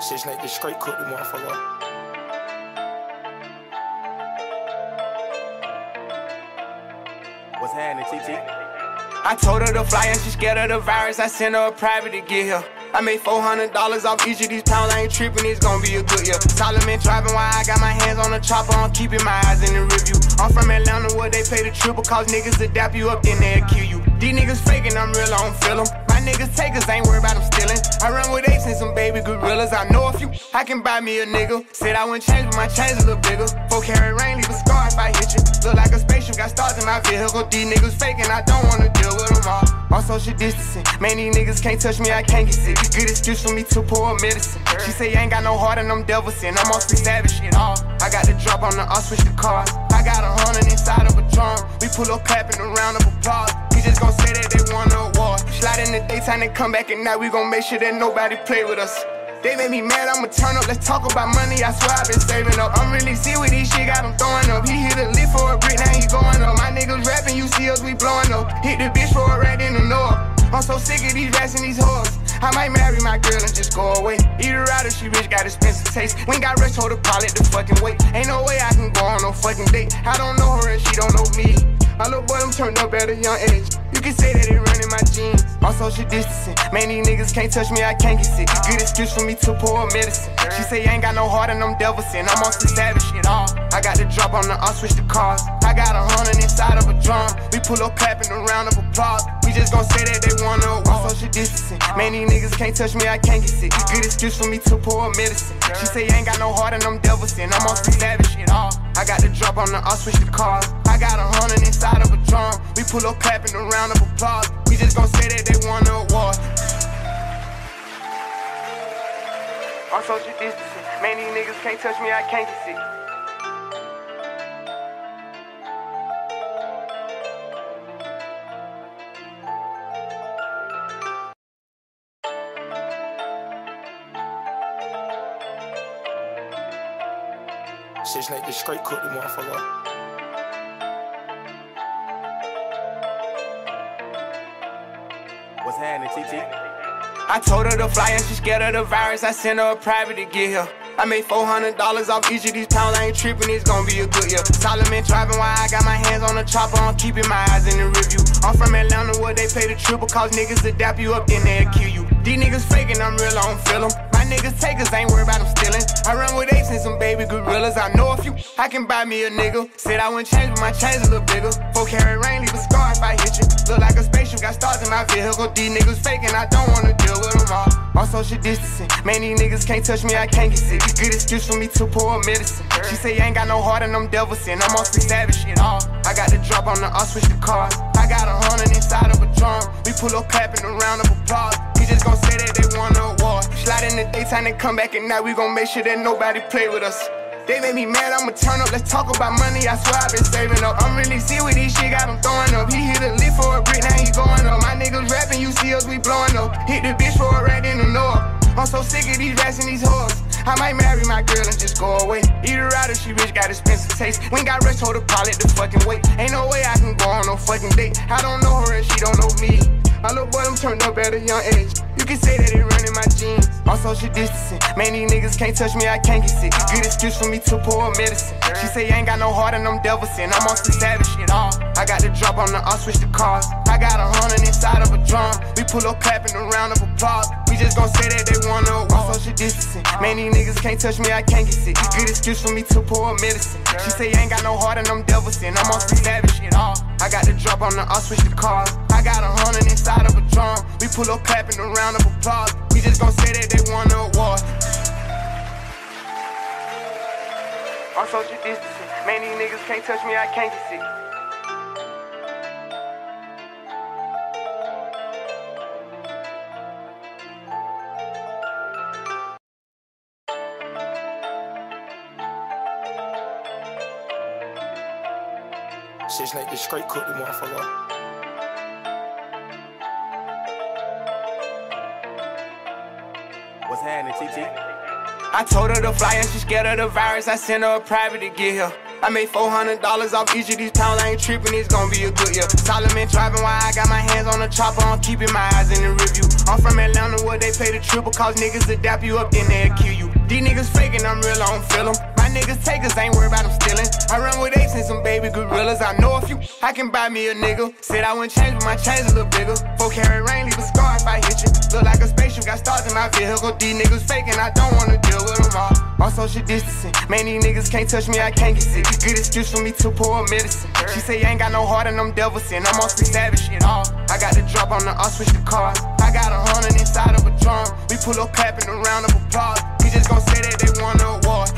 Six Nate just straight cook the motherfucker. What's happening, TT? I told her to fly and she scared of the virus. I sent her a private to get here. I made $400 off each of these pounds. I ain't tripping, it's gonna be a good year. Solomon driving while I got my hands on the chopper. I'm keeping my eyes in the review. I'm from Atlanta where they pay the triple cause niggas adapt you up, then they'll kill you. These niggas faking, I'm real, I don't feel them. Niggas takers ain't worried about them stealing. I run with apes and some baby gorillas. I know a few, I can buy me a nigga. Said I wouldn't change, but my chains a little bigger. Four carry rain, leave a scar if I hit you. Look like a spaceship, got stars in my vehicle. These niggas faking, I don't wanna deal with them all. On social distancing, man, these niggas can't touch me, I can't get sick. Good excuse for me to pour medicine. She say ain't got no heart and I'm devil sin. I'm on some savage shit. all. I got the drop on the, I'll switch the cars. I got a hundred inside of a drum. We pull up clapping a round of applause. We just gon' say that they award. Slide in the daytime and come back at night. We gon' make sure that nobody play with us. They made me mad, I'ma turn up. Let's talk about money. I swear I've been saving up. I'm really see with these shit, got him throwing up. He hit a lift for a brick, now he going up. My niggas rapping, you see us, we blowing up. Hit the bitch for a rat in the north. I'm so sick of these rats and these hoes. I might marry my girl and just go away. Eat her out if she rich, got expensive taste. We ain't got rich, hold the pilot the fucking weight. Ain't no way I can go on no fucking date. I don't know her and she don't know me. My little boy, I'm turned up at a young age. You can say that it run in my genes. On social distancing, man, these niggas can't touch me, I can't get sick. Good excuse for me to pour medicine. She say I ain't got no heart and I'm devil sin. I'm on some savage shit. all. I got the drop on the, I'll switch the cars. I got a hundred inside of a drum. We pull up clapping a round of applause. We just gon' say that they wanna on social distancing. Man, these niggas can't touch me, I can't get sick. Good excuse for me to pour medicine. She say I ain't got no heart and I'm devil sin. I'm on some savage shit. all. I got the drop on the, I'll switch the cars. Got a hundred inside of a drum. We pull up clapping a round of applause. We just gon' say that they won the award. On social distancing, man, these niggas can't touch me, I can't sick. Six Nate just straight cook the motherfucker. I told her to fly and she scared of the virus. I sent her a private to get here. I made $400 off each of these pounds. I ain't tripping, it's gonna be a good year. Solomon driving while I got my hands on the chopper. I'm keeping my eyes in the review. I'm from Atlanta where they pay the triple cause niggas adapt you up, then they'll kill you. These niggas faking, I'm real, I don't feel them. Niggas takers ain't worried about them stealing. I run with apes and some baby gorillas. I know a few, I can buy me a nigga. Said I wouldn't change, but my chains a little bigger. Four carry rain, leave a scar if I hit you. Look like a spaceship, got stars in my vehicle. These niggas faking, I don't wanna deal with them all. On social distancing, man, these niggas can't touch me, I can't get sick. Good excuse for me to pour medicine. She say I ain't got no heart and I'm devil sin. I'm on savage shit. all. I got the drop on the, I'll switch the cars. I got a hundred inside of a drum. We pull up clapping a round of applause. We just gon' say that they award. Slide in the daytime and come back at night. We gon' make sure that nobody play with us. They made me mad, I'ma turn up. Let's talk about money. I swear I've been saving up. I'm really see with these shit, got him throwing up. He hit a lift for a brick, now he going up. My niggas rapping, you see us, we blowing up. Hit the bitch for a rat in the north. I'm so sick of these rats and these hoes. I might marry my girl and just go away. Eat her out if she rich, got expensive taste. We ain't got rich, hold the pilot the fucking weight. Ain't no way I can go on no fucking date. I don't know her and she don't know me. My little boy, I'm turned up at a young age. Can say that it run in my genes. On social distancing, man, these niggas can't touch me, I can't get sick. Good excuse for me to pour medicine. She say I ain't got no heart and I'm devil sin. I'm on some savage shit. all. I got the drop on the, I'll switch the cars. I got a hundred inside of a drum. We pull up clapping a round of applause. We just gon' say that they wanna on social distancing. Man, these niggas can't touch me, I can't get sick. Good excuse for me to pour medicine. She say I ain't got no heart and I'm devil sin. I'm on some savage shit. all. I got the drop on the, I'll switch the cars. I got a hundred inside of a drum. We pull up clapping a round of applause. We just gon' say that they won the award. On social distancing, man, these niggas can't touch me, I can't get sick. Six Nate just straight cook the motherfucker. What's happening, TT? I told her to fly and she scared of the virus. I sent her a private to get here. I made $400 off each of these pounds, I ain't tripping, it's gonna be a good year. Solomon driving while I got my hands on the chopper, I'm keeping my eyes in the review. I'm from Atlanta where they pay the triple, cause niggas adapt you up, then they'll kill you. These niggas faking, I'm real, I don't feel them. Niggas takers, ain't worried about them stealing. I run with apes and some baby gorillas, I know a few. I can buy me a nigga. Said I wouldn't change, but my chains a little bigger. Four carat rain, leave a scar if I hit you. Look like a spaceship, got stars in my vehicle. These niggas faking, I don't wanna deal with them all. On social distancing, man, these niggas can't touch me, I can't get sick. Good excuse for me to pour medicine. She say you ain't got no heart and them devils sin. I'm on some savage shit. All I got the drop on the, I'll switch the cars. I got a hundred inside of a drum. We pull up clapping a round of applause. We just gon' say that they won the award.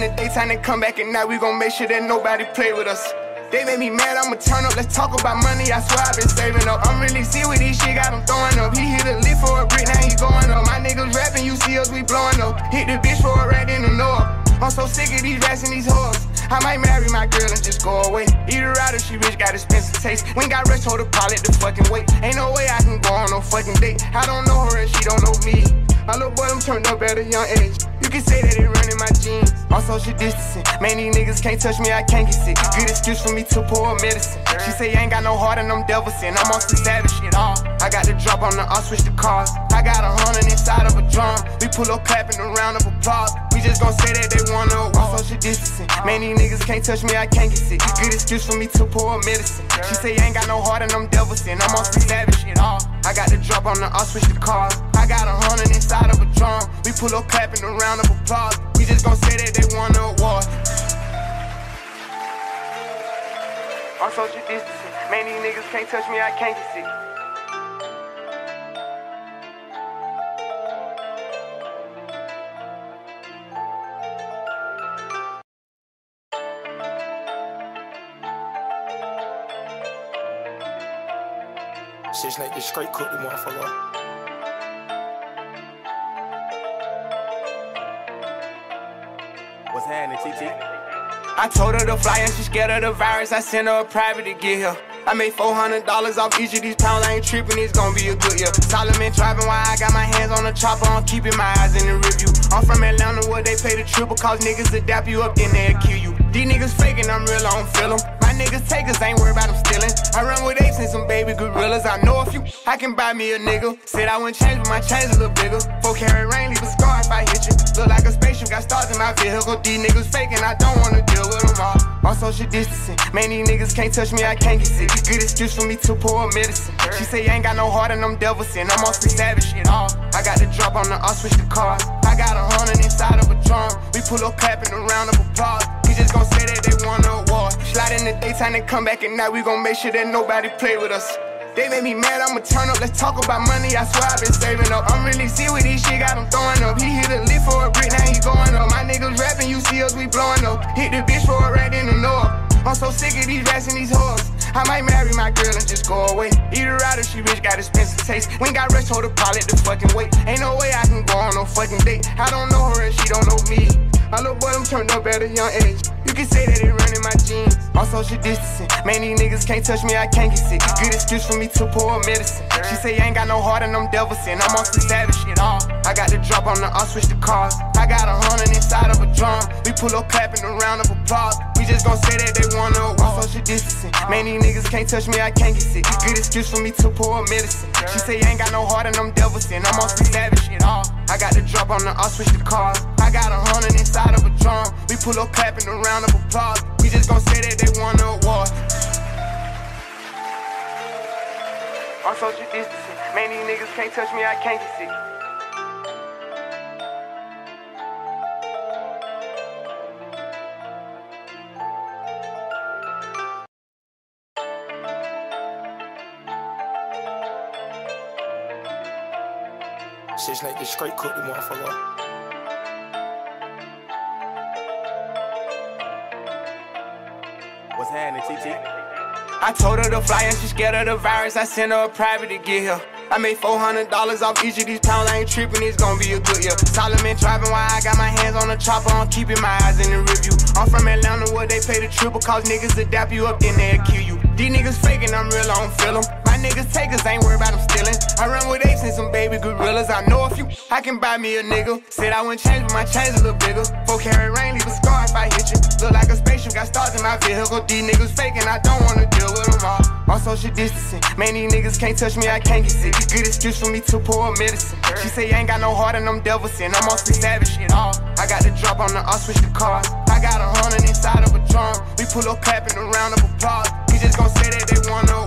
In the daytime and come back at night. We gon' make sure that nobody play with us. They made me mad, I'ma turn up. Let's talk about money. I swear I've been saving up. I'm really see with these shit, got him throwing up. He hit a lift for a brick, now he going up. My niggas rapping, you see us, we blowing up. Hit the bitch for a rat in the north. I'm so sick of these rats and these hoes. I might marry my girl and just go away. Eat her out if she rich, got expensive taste. We ain't got rich, hold the pilot the fucking wait. Ain't no way I can go on no fucking date. I don't know her and she don't know me. My little boy, I'm turned up at a young age. You can say that it running in my genes. On social distancing, man, these niggas can't touch me, I can't get sick. Good excuse for me to pour medicine. She say you ain't got no heart and them devils sin. I'm on some savage shit. All I got the drop on the, I'll switch the cars. I got a hundred inside of a drum. We pull up clapping a round of applause. We just gon' say that they wanna walk social distancing. Man, these niggas can't touch me, I can't get sick. Good excuse for me to pour medicine. She say you ain't got no heart and them devil sin. I'm on some savage shit. All I got the drop on the, I'll switch the cars. I got a hundred inside of a drum. We pull up clapping a round of applause. We just gon' say that they the award. On social distancing, man, these niggas can't touch me, I can't get sick. Shit, Snake just straight cooked the motherfucker. What's happening, TT? I told her to fly and she scared of the virus. I sent her a private to get here. I made $400 off each of these pounds, I ain't tripping, it's gonna be a good year. Solomon driving while I got my hands on the chopper, I'm keeping my eyes in the review. I'm from Atlanta where they pay the triple, cause niggas adapt you up, then they'll kill you. These niggas faking, I'm real, I don't feel them. Niggas takers, ain't worried about them stealing. I run with apes and some baby gorillas, I know a few. I can buy me a nigga. Said I wouldn't change, but my chains a little bigger. Four carat rain, leave a scar if I hit you. Look like a spaceship, got stars in my vehicle. These niggas faking, I don't wanna deal with them all. On social distancing, man, these niggas can't touch me, I can't get sick. Good excuse for me to pour medicine. She say ain't got no heart and them devils sin. I'm on some savage shit. All I got the drop on the, switch the cars. I got a hundred inside of a drum. We pull up clapping a round of applause. We just gon' say that they award. Slide in the daytime and come back at night. We gon' make sure that nobody play with us. They made me mad, I'ma turn up. Let's talk about money. I swear I've been saving up. I'm really see with these shit, got him throwing up. He hit a lift for a brick, now he going up. My niggas rapping, you see us, we blowing up. Hit the bitch for a rat in the north. I'm so sick of these rats and these hoes. I might marry my girl and just go away. Eat her out if she rich, got expensive taste. We ain't got rich, hold the pilot the fucking wait. Ain't no way I can go on no fucking date. I don't know her and she don't know me. My little boy, I'm turned up at a young age. Can say that it running my genes. On social distancing, man, these niggas can't touch me, I can't get sick. Good excuse for me to pour medicine. She say you ain't got no heart and them devils sin. I'm on some savage shit. All I got the drop on the, I'll switch the cars. I got a hundred inside of a drum. We pull up clapping a round of applause. We just gon' say that they wanna on social distancing. Man, these niggas can't touch me, I can't get sick. Good excuse for me to pour medicine. She say ain't got no heart and them devils sin. I'm on some savage shit. All I got the drop on the, I'll switch the cars. I got a hundred inside of a drum. We pull up clapping a round of applause. We just gon' say that they the award. On social distancing, man, these niggas can't touch me, I can't get sick. Shit, Snake just straight cooked the motherfucker. What's happening, TT? I told her to fly and she scared of the virus. I sent her a private to get here. I made $400 off each of these pounds, I ain't tripping, it's gonna be a good year. Solomon driving while I got my hands on the chopper, I'm keeping my eyes in the review. I'm from Atlanta where they pay the triple, cause niggas adapt you up, then they'll kill you. These niggas faking, I'm real, I don't feel them. Niggas takers, ain't worried about them stealing. I run with apes and some baby gorillas. I know a few, I can buy me a nigga. Said I wouldn't change, but my chains a little bigger. Four carry rain, leave a scar if I hit you. Look like a spaceship, got stars in my vehicle. These niggas faking, I don't wanna deal with them all. On social distancing, man, these niggas can't touch me, I can't get sick. Good excuse for me to pour medicine. She say you ain't got no heart and them devils sin. I'm mostly savage shit all. I got the drop on the, I'll switch the cars. I got a hundred inside of a drum. We pull up clapping a round of applause. We just gon' say that they award.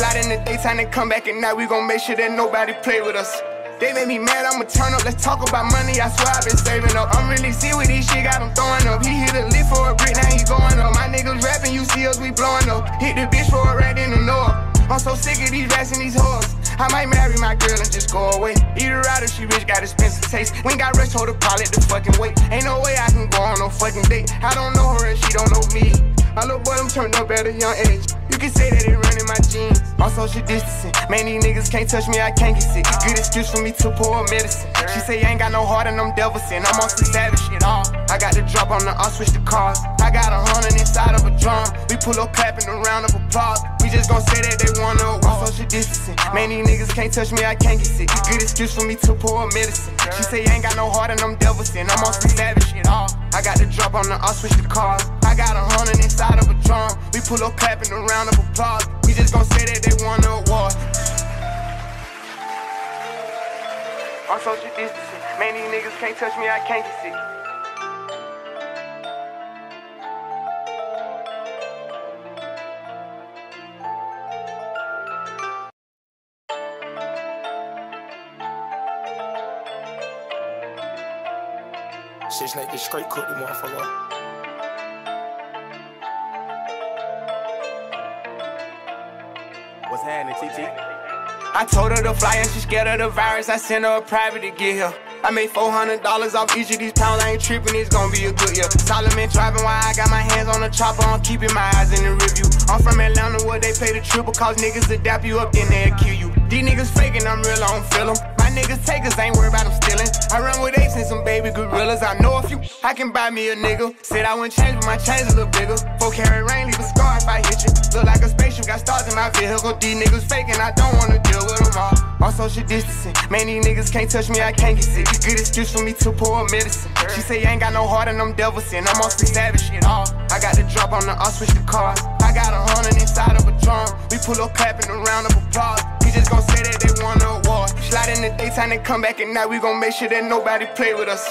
Slide in the daytime and come back at night. We gon' make sure that nobody play with us. They made me mad, I'ma turn up. Let's talk about money. I swear I've been saving up. I'm really see with these shit, got him throwing up. He hit a lift for a brick, now he going up. My niggas rapping, you see us, we blowing up. Hit the bitch for a rat in the north. I'm so sick of these rats and these hoes. I might marry my girl and just go away. Eat her out if she rich, got expensive taste. We ain't got rich, told her pilot the fucking wait. Ain't no way I can go on no fucking date. I don't know her and she don't know me. My little boy, I'm turned up at a young age. You can say that it run in my genes. On social distancing, man, these niggas can't touch me, I can't get sick. Good excuse for me to pour medicine. She say you ain't got no heart and them devil sin. I'm on some savage shit all. I got the drop on the, I'll switch the cars. I got a hundred inside of a drum. We pull up clapping a round of applause. We just gon' say that they wanna walk social distancing. Man, these niggas can't touch me, I can't get sick. Good excuse for me to pour medicine. She say you ain't got no heart and them devil sin. I'm on some savage shit all. I got the drop on the, I'll switch the cars. I got a hundred inside of a drum. We pull up clapping a round of applause. We just gon' say that they won the award. On social distancing, man, these niggas can't touch me, I can't get sick. Shit, snake just straight cooked the motherfucker. I told her to fly and she scared of the virus. I sent her a private to get here. I made $400 off each of these pounds. I ain't tripping, it's gonna be a good year. Solomon driving while I got my hands on the chopper. I'm keeping my eyes in the review. I'm from Atlanta where they pay the triple cause niggas dap you up, then they'll kill you. These niggas faking, I'm real, I don't feel them. My niggas takers ain't worried about them stealing. I run with apes and some baby gorillas. I know a few, I can buy me a nigga. Said I wouldn't change, but my chains a little bigger. Four carry rain, leave a scar if I hit you. Look like a spaceship, got stars in my vehicle. These niggas faking, I don't wanna deal with them all. On social distancing, man, these niggas can't touch me, I can't get sick. Good excuse for me to pour medicine. She say ain't got no heart and them devils sin. I'm on some savage shit all. I got the drop on the, I'll switch the cars. I got a hundred inside of a drum. We pull up clapping a round of applause. Just gon' say that they won the award. Slide in the daytime and come back at night. We gon' make sure that nobody play with us.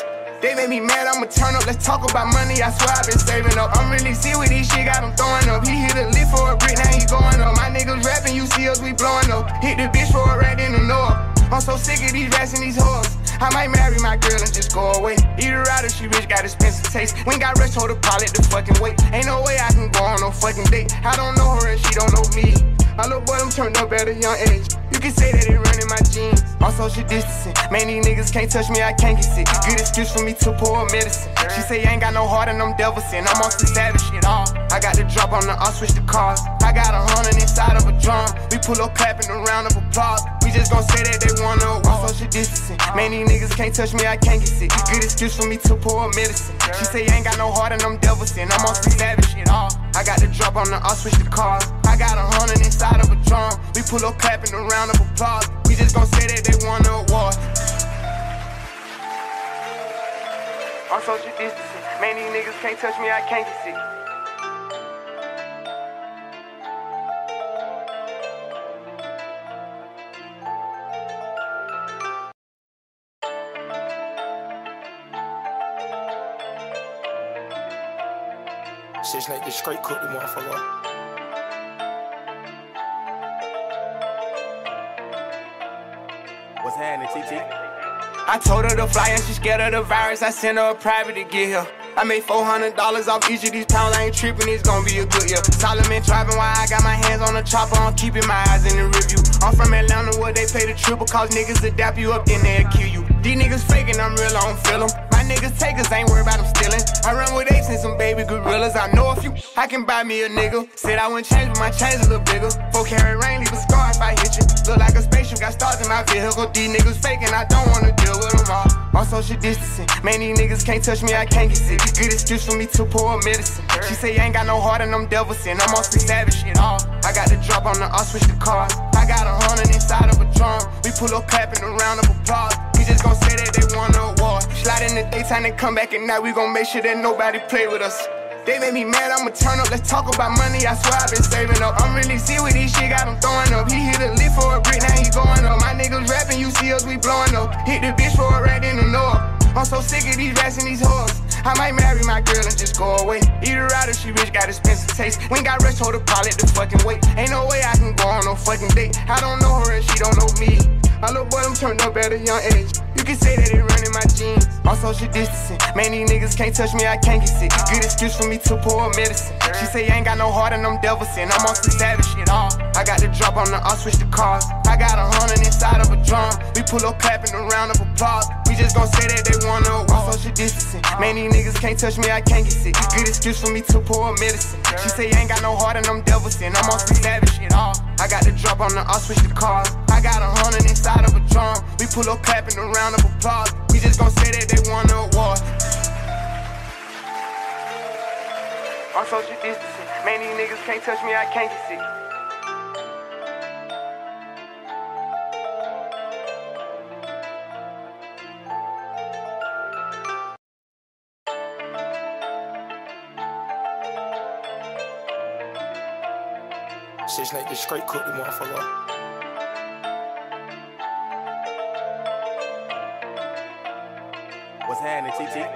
They made me mad, I'ma turn up. Let's talk about money. I swear I've been saving up. I'm really see with these shit, got him throwing up. He hit a lift for a brick, now he going up. My niggas rapping, you see us, we blowing up. Hit the bitch for a rat in the north. I'm so sick of these rats and these hoes. I might marry my girl and just go away. Eat her out if she rich, got expensive taste. We ain't got rich, hold her pilot the fucking wait. Ain't no way I can go on no fucking date. I don't know her and she don't know me. My little boy, I'm turned up at a young age. You can say that it run in my genes. On social distancing, man, these niggas can't touch me, I can't get sick. Good excuse for me to pour medicine. She say you ain't got no heart and them devils sin. I'm on some savage shit all. I got the drop on the, I'll switch the cars. I got a hundred inside of a drum. We pull up clapping a round of applause. We just gon' say that they wanna walk social distancing. Man, these niggas can't touch me, I can't get sick. Good excuse for me to pour medicine. She say you ain't got no heart and them devils sin. I'm on some savage shit all. I got the drop on the, I'll switch the cars. Got a hundred inside of a drum. We pull up clapping a round of applause. We just gon' say that they won the award. On social distancing, man, these niggas can't touch me, I can't get sick. Shit, snake straight cooked the motherfucker. TT? I told her to fly and she scared of the virus. I sent her a private to get here. I made $400 off each of these pounds. I ain't tripping, it's gonna be a good year. Solomon driving while I got my hands on the chopper. I'm keeping my eyes in the review. I'm from Atlanta where they pay the triple cause niggas dap you up, then they'll kill you. These niggas faking, I'm real, I don't feel them. Niggas takers ain't worried about them stealing. I run with apes and some baby gorillas. I know a few, I can buy me a nigga. Said I wouldn't change, but my chains a little bigger. Four carry rain, leave a scar if I hit you. Look like a spaceship, got stars in my vehicle. These niggas faking, I don't wanna deal with them all. On social distancing, man, these niggas can't touch me, I can't get sick. Good excuse for me to pour medicine. She say you ain't got no heart and them devils sin. I'm on savage shit all. I got the drop on the, I'll switch the cars. I got a hundred inside of a drum. We pull up clapping a round of applause. We just gon' say that they war. Slide in the daytime and come back at night. We gon' make sure that nobody play with us. They made me mad, I'ma turn up. Let's talk about money. I swear I've been saving up. I'm really see with this shit, got him throwing up. He hit a lift for a brick, now he going up. My niggas rapping, you see us, we blowing up. Hit the bitch for a rat in the north. I'm so sick of these rats and these hoes. I might marry my girl and just go away. Eat her out if she rich, got expensive taste. We ain't got rich, hold the pilot the fucking weight. Ain't no way I can go on no fucking date. I don't know her and she don't know me. My little boy, I'm turned up at a young age. Can say that it run in my genes. On social distancing, man, these niggas can't touch me, I can't get sick. Good excuse for me to pour medicine. She say I ain't got no heart and I'm devil sin. I'm on some savage shit, all. I got the drop on the, I'll switch the cars. I got a hundred inside of a drum. We pull up clapping a round of applause. We just gon' say that they wanna walk social distancing. Man, these niggas can't touch me, I can't get sick. Good excuse for me to pour medicine. She say I ain't got no heart and I'm devil sin. I'm on some savage shit, all. I got the drop on the, I'll switch the cars. I got a hundred inside of a drum. We pull up clapping a round of applause. We just gon' say that they won the award. On social distancing, man, these niggas can't touch me, I can't get sick. Six Nate just straight cooked the motherfucker. What's happening, TT?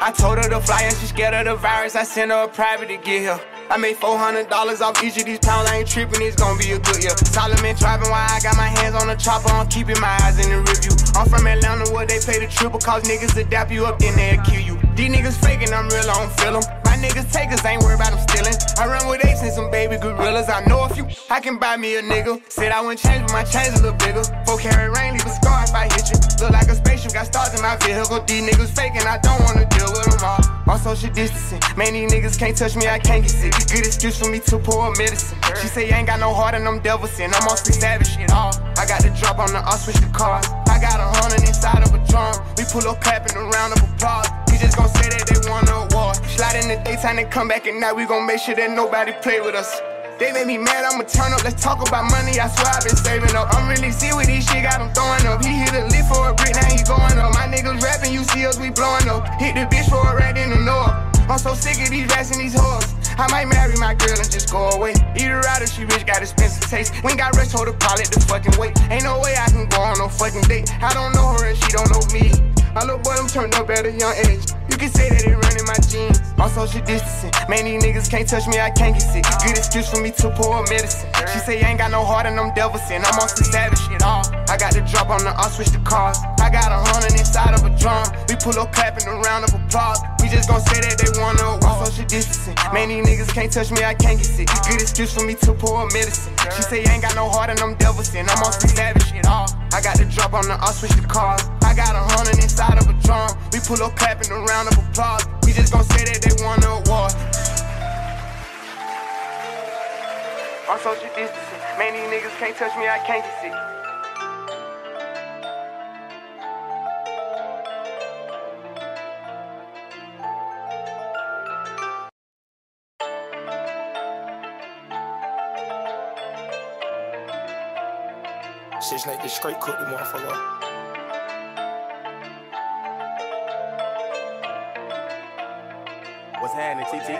I told her to fly and she scared of the virus. I sent her a private to get here. I made $400 off each of these pounds. I ain't tripping, it's gonna be a good year. Solomon driving while I got my hands on the chopper. I'm keeping my eyes in the review. I'm from Atlanta where they pay the triple cause niggas adapt you up, then they'll kill you. These niggas faking, I'm real, I don't feel them. Niggas takers, ain't worried about them stealing. I run with apes and some baby gorillas. I know a few, I can buy me a nigga. Said I wouldn't change, but my chain's a little bigger. Four carat rain, leave a scar if I hit you. Look like a spaceship, got stars in my vehicle. These niggas faking, I don't wanna deal with them all. On social distancing, man, these niggas can't touch me, I can't get sick. Good excuse for me to pour medicine. She say ain't got no heart and I'm devil sin. I'm some savage shit, all. I got the drop on the, I'll switch the cars. I got a hundred inside of a drum. We pull up clapping a round of applause. Just gon' say that they won the award. Slide in the daytime and come back at night. We gon' make sure that nobody play with us. They made me mad, I'ma turn up. Let's talk about money. I swear I've been saving up. I'm really see with this shit, got him throwing up. He hit a lift for a brick, now he going up. My niggas rapping, you see us, we blowing up. Hit the bitch for a rat in the north. I'm so sick of these rats and these hoes. I might marry my girl and just go away. Eat her out if she rich, got expensive taste. We ain't got rich, hold the pilot the fucking weight. Ain't no way I can go on no fucking date. I don't know her and she don't know me. My little boy, I'm turned up at a young age. You can say that it run in my genes. On social distancing, man, these niggas can't touch me, I can't get sick. Good excuse for me to pour medicine. She say I ain't got no heart and I'm devil sin. I'm on some savage shit, all. I got the drop on the, I'll switch the cars. I got a hundred inside of a drum. We pull up clapping a round of applause. We just gon' say that they wanna walk social distancing. Man, these niggas can't touch me, I can't get sick. Good excuse for me to pour medicine. She say I ain't got no heart and I'm devil sin. I'm on some savage shit, all. I got the drop on the, I'll switch the cars. I got a hundred inside of a drum. We pull up clapping a round of applause. We just gon' say that they won the award. On social distancing, man, these niggas can't touch me, I can't sick. Six Nate just straight cooked the motherfucker. What's happening, TT?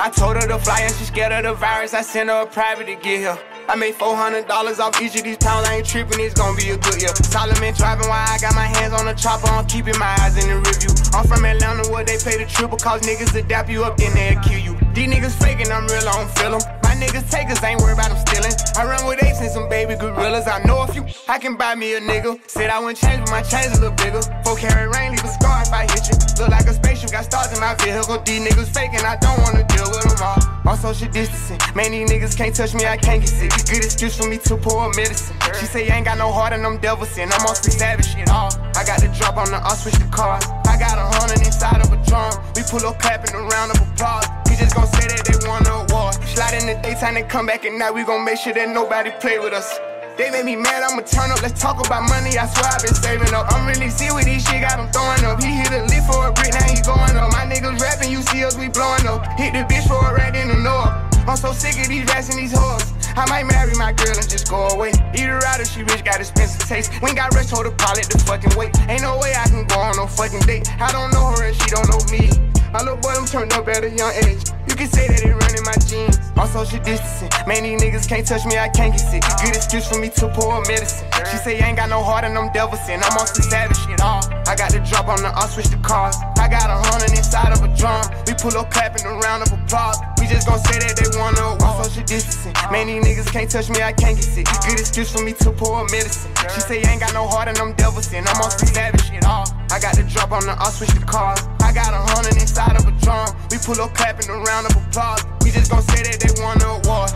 I told her to fly and she scared of the virus. I sent her a private to get here. I made $400 off each of these pounds. I ain't tripping, it's gonna be a good year. Solomon driving while I got my hands on the chopper. I'm keeping my eyes in the review. I'm from Atlanta where they pay the triple cause niggas adapt you up, then they'll kill you. These niggas faking, I'm real, I don't feel them. My take takers, ain't worried about them stealing. I run with apes and some baby gorillas. I know a few, I can buy me a nigga. Said I wouldn't change, but my chain's a little bigger. Four carat rain, leave a scar if I hit you. Look like a spaceship, got stars in my vehicle. These niggas faking, I don't wanna deal with them all. On social distancing, man, these niggas can't touch me, I can't get sick. Good excuse for me to pour medicine. She say ain't got no heart and I'm devil sin. I'm on some savage shit, all. I got the drop on the, switch the cars. I got a hundred inside of a drum. We pull up clapping a round of applause. We just gon' say that they won the award. Slide in the daytime and come back at night. We gon' make sure that nobody play with us. They made me mad, I'ma turn up. Let's talk about money. I swear I've been saving up. I'm really see with this shit, got him throwing up. He hit a lift for a brick, now he going up. My niggas rapping, you see us, we blowing up. Hit the bitch for a rat in the north. I'm so sick of these rats and these hoes. I might marry my girl and just go away. Eat her out if she rich, got expensive taste. We ain't got rich, hold the pilot the fucking wait. Ain't no way I can go on no fucking date. I don't know her and she don't know me. My little boy, I'm turned up at a young age. You can say that it run in my genes. On social distancing. Man, these niggas can't touch me, I can't get sick. Good excuse for me to pour medicine. She say you ain't got no heart and I'm devil sin. I'm on some savage shit. Uh, All I got the drop on the, I'll switch the cars. I got a hundred inside of a drum. We pull up clapping a round of applause. We just gon' say that they wanna walk social distancing. Man, these niggas can't touch me, I can't get sick. Good excuse for me to pour medicine. She say you ain't got no heart and I'm devil sin. I'm on some savage shit. Uh, All I got the drop on the, I'll switch the cars. I got a hundred inside of a drum. We pull up clapping a round of applause. We just gon' say that they won the award.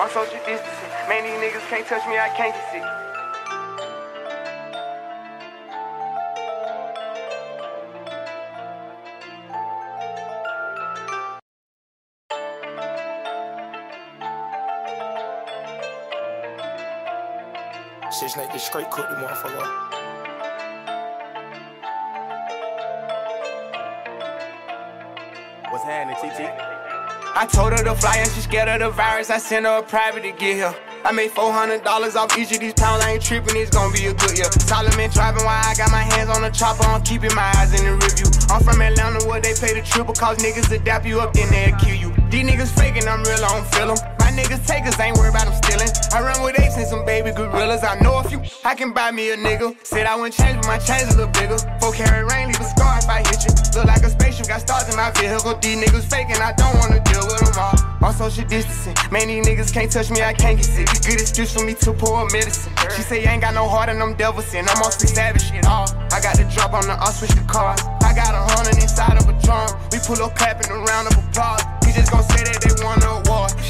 On social distancing, man, these niggas can't touch me, I can't get sick. Shit, Snake just straight cooked the motherfucker. I told her to fly and she scared of the virus. I sent her a private to get here. I made $400 off each of these pounds. I ain't tripping, it's gonna be a good year. Solomon driving while I got my hands on the chopper. I'm keeping my eyes in the review. I'm from Atlanta where they pay the triple cause niggas adapt you up, then they'll kill you. These niggas faking, I'm real, I don't feel them. Niggas takers ain't worried about them stealing. I run with apes and some baby gorillas. I know a few, I can buy me a nigga. Said I wouldn't change, but my chains a little bigger. Four carat rain, leave a scar if I hit you. Look like a spaceship, got stars in my vehicle. These niggas faking, I don't wanna deal with them all. On social distancing, man, these niggas can't touch me, I can't get sick. Good excuse for me to pour medicine. She say you ain't got no heart and I'm devil sin. I'm some savage shit. All I got the drop on the, I'll switch the cars. I got a hundred inside of a drum. We pull up clapping a round of applause. We just gon' say that they award.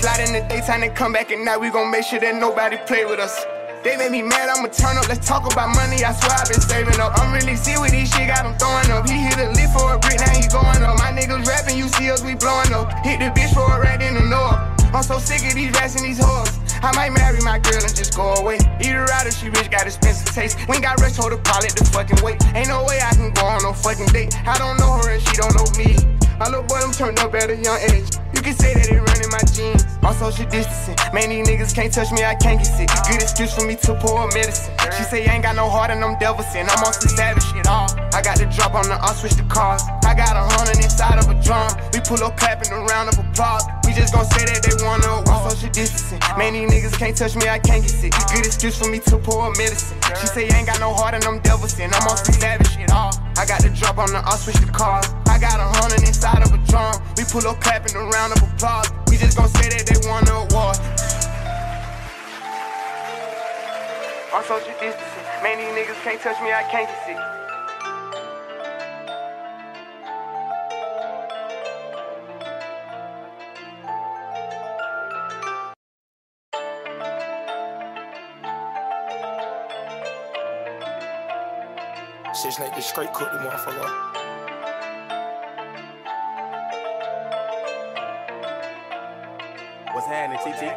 Slide in the daytime and come back at night. We gon' make sure that nobody play with us. They made me mad, I'ma turn up. Let's talk about money. I swear I've been saving up. I'm really see with these shit, got him throwing up. He hit a lift for a brick, now he going up. My niggas rapping, you see us, we blowing up. Hit the bitch for a rat in the north. I'm so sick of these rats and these hoes. I might marry my girl and just go away. Eat her out if she rich, got expensive taste. We ain't got rich, hold the pilot the fucking wait. Ain't no way I can go on no fucking date. I don't know her and she don't know me. My little boy, I'm turned up at a young age. Can say that it run in my genes. On social distancing, man, these niggas can't touch me, I can't get sick. Good excuse for me to pour medicine. She say you ain't got no heart and I'm devil sin. I'm on some savage shit. All I got the drop on the, I'll switch the cars. I got a hundred inside of a drum. We pull up clapping a round of applause. We just gon' say that they wanna walk social distancing. Man, these niggas can't touch me, I can't get sick. Good excuse for me to pour medicine. She say you ain't got no heart and I'm devil sin. I'm on some savage shit. All I got the drop on the, I'll switch the cars. Got a hundred inside of a drum. We pull up clapping a round of applause. We just gon' say that they won the award. On social distancing, man, these niggas can't touch me, I can't sick. Shit, Snake just straight cooked the motherfucker. What's happening, TT?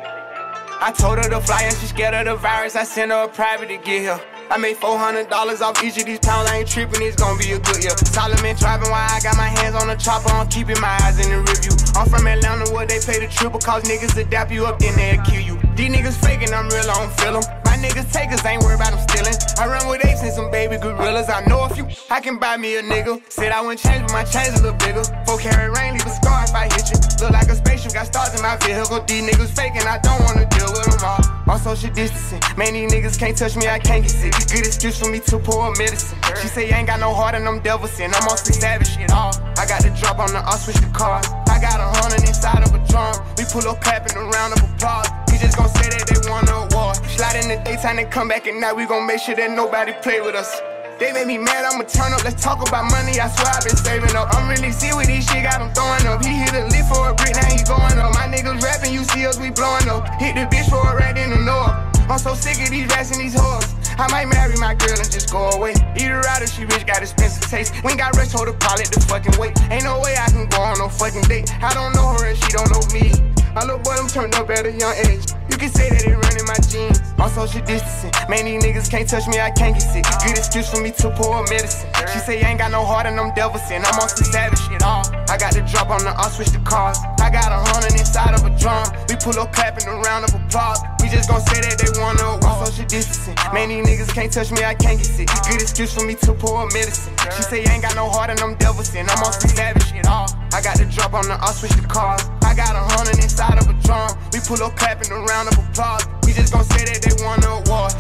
I told her to fly and she scared of the virus. I sent her a private to get here. I made $400 off each of these pounds. I ain't tripping, it's gonna be a good year. Solomon driving while I got my hands on the chopper. I'm keeping my eyes in the review. I'm from Atlanta where they pay the triple cause niggas adapt you up, then they'll kill you. These niggas faking, I'm real, I don't feel them. My niggas takers ain't worried about them stealing. I run with apes and some baby gorillas. I know a few, I can buy me a nigga. Said I wouldn't change, but my chains a little bigger. Four carat rain, leave a scar if I hit you. Look like a spaceship, got stars in my vehicle. These niggas faking, I don't wanna deal with them all. On social distancing, man, these niggas can't touch me, I can't get sick. Good excuse for me to pour medicine. She say ain't got no heart and I'm devil sin. I'm some savage shit. All I got the drop on the, I'll switch the cars. I got a hundred inside of a drum. We pull up clapping a round of applause. We just gon' say that they wanna. Slide in the daytime and come back at night. We gon' make sure that nobody play with us. They made me mad, I'ma turn up. Let's talk about money. I swear I've been saving up. I'm really see with these shit, got him throwing up. He hit a lift for a brick, now he going up. My niggas rapping, you see us, we blowing up. Hit the bitch for a rat in the north. I'm so sick of these rats and these hoes. I might marry my girl and just go away. Eat her out if she rich, got expensive taste. We ain't got rich, hold the pilot the fucking wait. Ain't no way I can go on no fucking date. I don't know her and she don't know me. My little boy, I'm turned up at a young age. You can say that it run in my genes. On social distancing, man, these niggas can't touch me, I can't get sick. Good excuse for me to pour medicine. She say you ain't got no heart and I'm devil sin. I'm on some savage shit. All I got the drop on the, I'll switch the cars. I I got a hundred inside of a drum. We pull up clapping a round of applause. We just gon' say that they wanna walk social distancing. Man, these niggas can't touch me, I can't get sick. Good excuse for me to pour medicine. She say you ain't got no heart and I'm devil sin. I'm on some savage shit. All I got the drop on the, I'll switch the cars. Got a hundred inside of a drum. We pull up clapping a round of applause. We just gon' say that they wanna walk.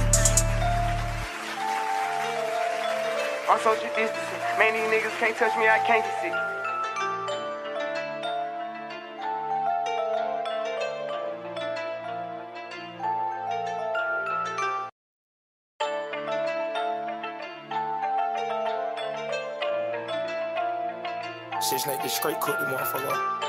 On social distancing. Man, these niggas can't touch me, I can't get sick. Shit, Snake just straight cooked the motherfucker.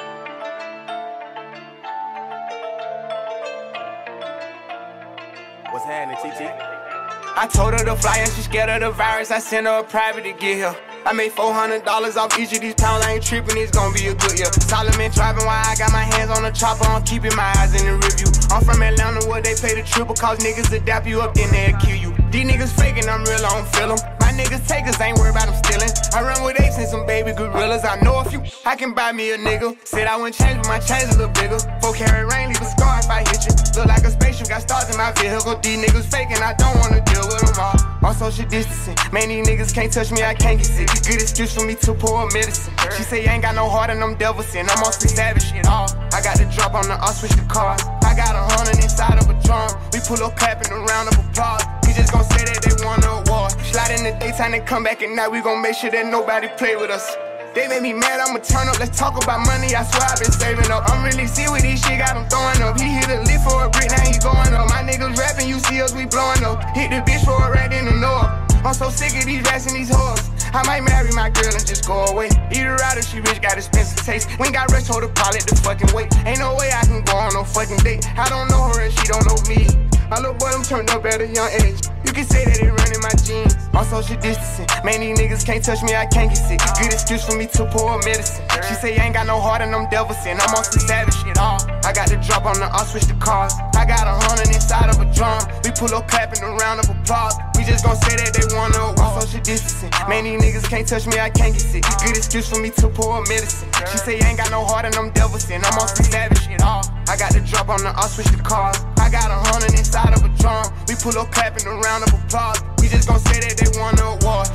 I told her to fly and she scared of the virus. I sent her a private to get here. I made $400 off each of these pounds. I ain't tripping, it's gonna be a good year. Solomon driving while I got my hands on the chopper. I'm keeping my eyes in the review. I'm from Atlanta where they pay the triple cause niggas adapt you up, then they'll kill you. These niggas faking, I'm real, I don't feel them. Niggas takers, ain't worried about them stealing. I run with apes and some baby gorillas. I know a few, I can buy me a nigga. Said I wouldn't change, but my chains a little bigger. Four carat rain, leave a scar if I hit you. Look like a spaceship, got stars in my vehicle. These niggas faking, I don't wanna deal with them all. On social distancing, man, these niggas can't touch me, I can't get sick. Good excuse for me to pour medicine. She say you ain't got no heart and I'm devil sin. I'm on savage shit. All I got the drop on the, I'll switch the cars. I got a hundred inside of a drum. We pull up clapping a round of applause. We just gon' say that they won a war. Slide in the daytime and come back at night. We gon' make sure that nobody play with us. They made me mad, I'ma turn up. Let's talk about money. I swear I've been saving up. I'm really see with this shit, got him throwing up. He hit a lift for a brick, now he going up. My niggas rapping, you see us, we blowing up. Hit the bitch for a rat in the north. I'm so sick of these rats and these hoes. I might marry my girl and just go away. Eat her out if she rich, got expensive taste. We ain't got rich, hold the pilot the fucking weight. Ain't no way I can go on no fucking date. I don't know her and she don't know me. My little boy, I'm turned up at a young age. Can say that it run in my genes. On social distancing, man, these niggas can't touch me, I can't get sick. Good excuse for me to pour medicine. She say you ain't got no heart and I'm devil sin. I'm on some savage shit. All I got the drop on the, I'll switch the cars. I got a hundred inside of a drum. We pull up clapping a round of applause. We just gon' say that they wanna walk social distancing. Man, these niggas can't touch me, I can't get sick. Good excuse for me to pour medicine. She say you ain't got no heart and I'm devil sin. I'm on some savage shit. All I got the drop on the, I'll switch the cars. I got a hundred inside of a drum. We pull up clapping a round of applause. We just gon' say that they won the award.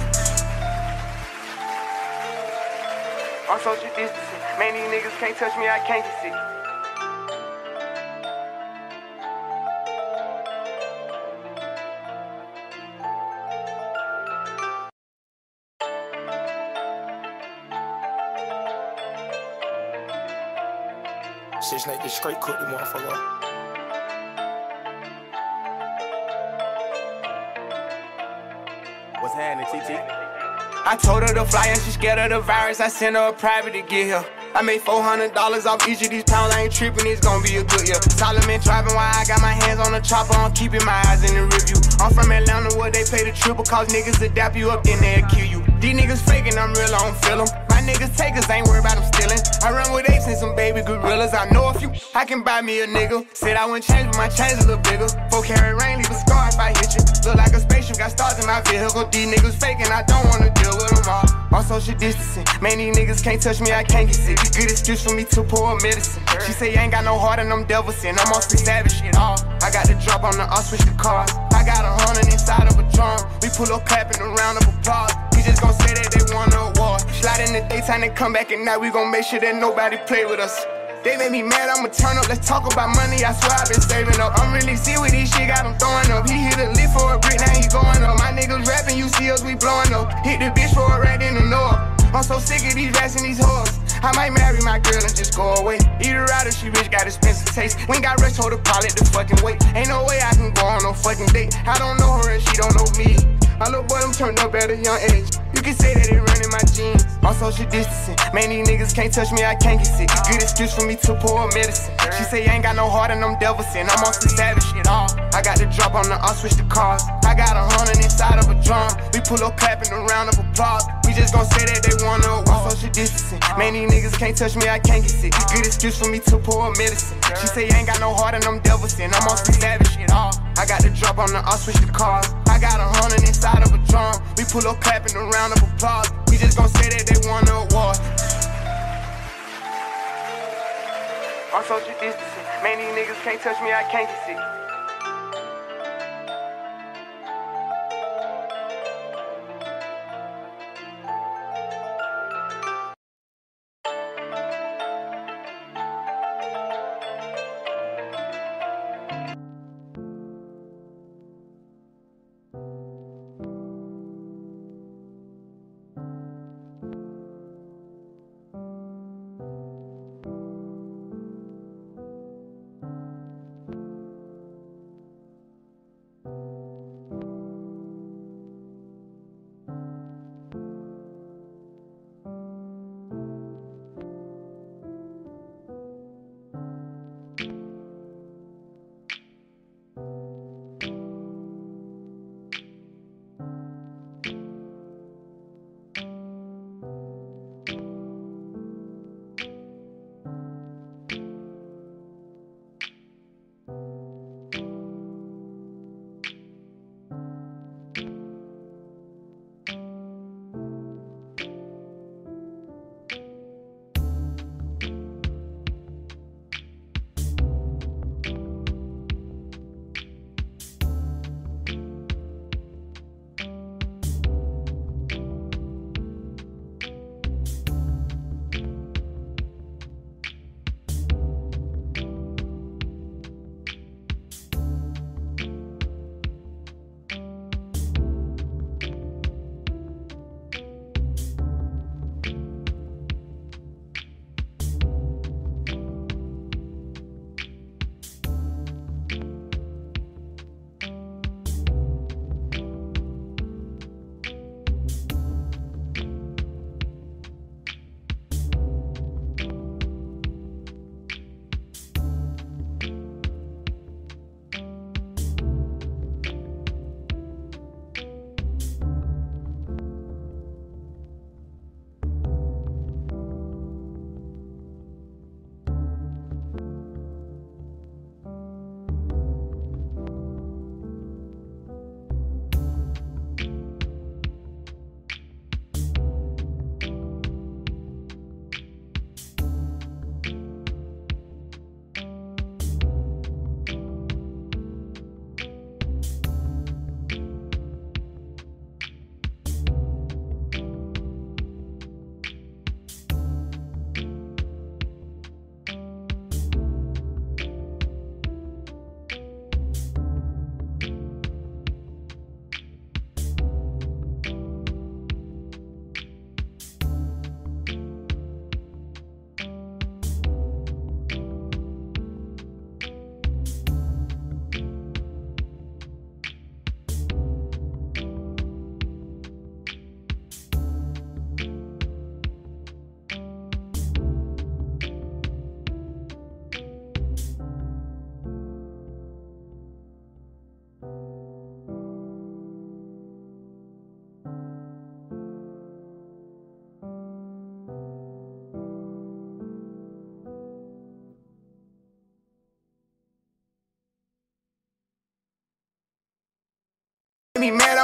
On social distancing, man, these niggas can't touch me, I can't sick. Shit, Snake just straight cooked the motherfucker. TT? I told her to fly and she scared of the virus. I sent her a private to get here. I made $400 off each of these pounds. I ain't tripping, it's gonna be a good year. Solomon driving while I got my hands on the chopper. I'm keeping my eyes in the review. I'm from Atlanta where they pay the triple cause niggas adapt you up, then they'll kill you. These niggas faking, I'm real, I don't feel them. My niggas takers, ain't worried about them stealing. I run with apes and some baby gorillas. I know a few, I can buy me a nigga. Said I wouldn't change, but my chains a little bigger. Four carat rain, leave a scar if I hit you. Look like a spaceship, got stars in my vehicle. These niggas faking, I don't wanna deal with them all. On social distancing, man, these niggas can't touch me, I can't get sick. Good excuse for me to pour medicine. She say you ain't got no heart and I'm devil sin. I'm on savage shit. All I got the drop on the, I'll switch the cars. I got a hundred inside of a drum. We pull up clapping a round of applause. We just gon' say that they won the war. Slide in the daytime and come back at night. We gon' make sure that nobody play with us. They made me mad, I'ma turn up. Let's talk about money. I swear I've been saving up. I'm really see with this shit, got him throwing up. He hit a lift for a brick, now he going up. My niggas rapping, you see us, we blowing up. Hit the bitch for a rat in the north. I'm so sick of these rats and these hoes. I might marry my girl and just go away. Eat her out if she rich, got expensive taste. We ain't got rich, hold the pilot the fucking weight. Ain't no way I can go on no fucking date. I don't know her and she don't know me. My little boy, I'm turned up at a young age. You can say that it run in my genes. On social distancing, man, these niggas can't touch me, I can't get sick. Good excuse for me to pour medicine. She say you ain't got no heart and I'm devil sin. I'm on some savage shit. All I got the drop on the, I'll switch the cars. I got a hundred inside of a drum. We pull up clapping a round of applause. We just gon' say that they wanna walk oh. social distancing. Man, these niggas can't touch me, I can't get sick. Good excuse for me to pour medicine. She say you ain't got no heart and I'm devil sin. I'm on some savage shit. All I got the drop on the, I'll switch the cars. I got a hundred inside of a drum. We pull up clapping a round of applause. We just gon' say that they wanna award. I'm social distancing. Man, these niggas can't touch me, I can't get sick.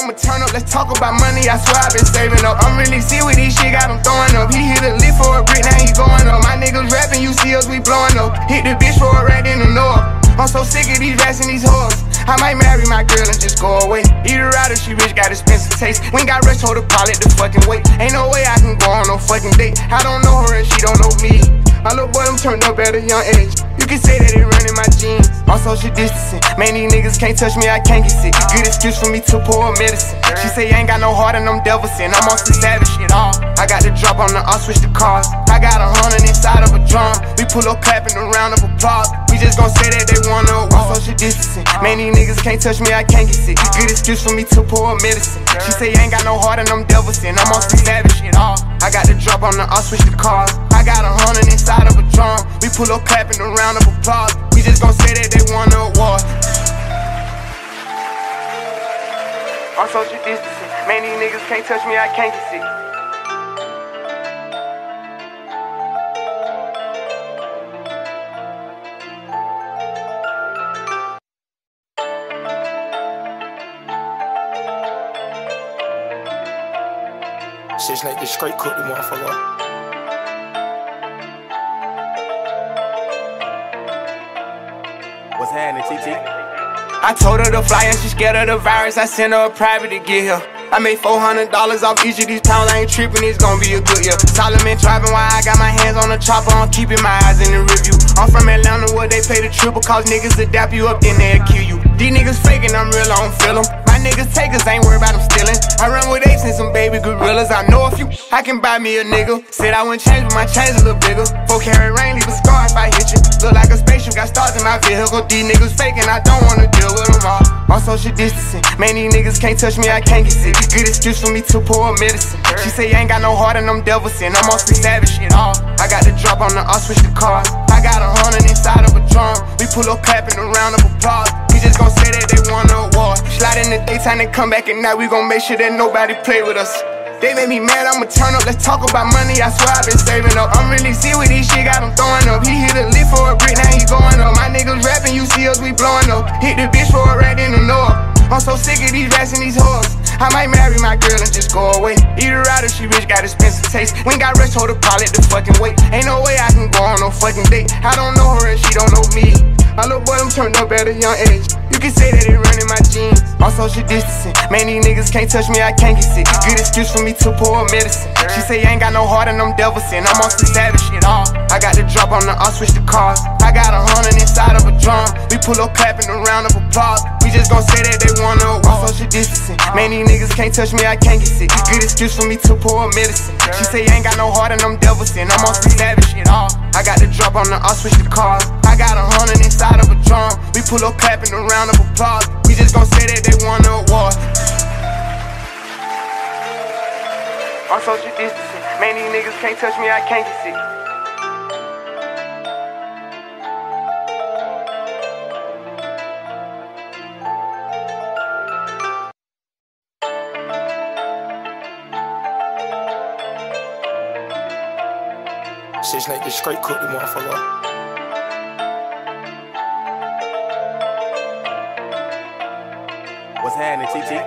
I'ma turn up. Let's talk about money. I swear I've been saving up. I'm really see with this shit, got him throwing up. He hit a lift for a brick, now he going up. My niggas rapping, you see us, we blowing up. Hit the bitch for a rat in the north. I'm so sick of these rats and these hoes. I might marry my girl and just go away. Eat her out if she rich, got expensive taste. We ain't got rich, hold the pilot the fucking weight. Ain't no way I can go on no fucking date. I don't know her and she don't know me. My little boy, I'm turned up at a young age. Can say that it running my genes. I'm social distancing. Man, these niggas can't touch me, I can't get sick. Good excuse for me to pour medicine. She say I ain't got no heart and I'm devil sin. I'm on some savage shit all. I got the drop on the, I'll switch the cars. I got a hundred inside of a drum. We pull up clapping a round of applause. We just gon' say that they wanna walk social distancing. Man, these niggas can't touch me, I can't get sick. Good excuse for me to pour medicine. She say I ain't got no heart and I'm devil sin. I'm on some savage shit all. I got the drop on the, I'll switch the cars. I got a hundred inside of a drum. We pull up clapping a round of applause. We just gon' say that they wanna war. I'm social distancing. Man, these niggas can't touch me, I can't get sick. Shit, Snake just straight cooked the motherfucker. What's happening, TT? I told her to fly and she scared of the virus. I sent her a private to get here. I made $400 off each of these pounds, I ain't tripping, it's gonna be a good year. Solomon driving while I got my hands on the chopper, I'm keeping my eyes in the review. I'm from Atlanta where they pay the triple, cause niggas adapt you up, then they'll kill you. These niggas faking, I'm real, I don't feel them. Niggas takers, ain't worried about them stealing. I run with apes and some baby gorillas, I know a few. I can buy me a nigga. Said I wouldn't change, but my chain's a little bigger. Four carry rain, leave a scar if I hit you. Look like a spaceship, got stars in my vehicle. These niggas faking, I don't wanna deal with them all. On social distancing, man, these niggas can't touch me, I can't get sick. Good excuse for me to pour medicine. She say, ain't got no heart and them devils sin. I'm on some savage shit. All I got the drop on the, I'll switch the cars. I got a hundred inside of a drum. We pull up clapping a round of applause. Just gon' say that they won the war. Slide in the daytime and come back at night. We gon' make sure that nobody play with us. They made me mad, I'ma turn up. Let's talk about money. I swear I've been saving up. I'm really see with these shit, got him throwing up. He hit a lift for a brick, now he going up. My niggas rapping, you see us, we blowing up. Hit the bitch for a rat in the north. I'm so sick of these rats and these hoes. I might marry my girl and just go away. Eat her out if she rich, got expensive taste. We ain't got rich, hold the pilot the fucking wait. Ain't no way I can go on no fucking date. I don't know her and she don't know me. My little boy, I'm turned up at a young age. You can say that it running my genes. On social distancing, man, these niggas can't touch me, I can't get sick. Good excuse for me to pour medicine. She say I ain't got no heart and them devils sin. I'm on some savage shit. All I got the drop on the, I'll switch the cars. I got a hundred inside of a drum. We pull up clapping a round of applause. We just gon' say that they wanna walk social distancing. Man, these niggas can't touch me, I can't get sick. Good excuse for me to pour medicine. She say ain't got no heart and them devils sin. I'm on some savage shit. All I got the drop on the, I'll switch the cars. I got a hundred inside of a drum. We pull up clapping a round of applause. We just gon' say that they the award. On social distancing, man, these niggas can't touch me, I can't get sick. Six Nate just straight cook the motherfucker. What's happening, TT?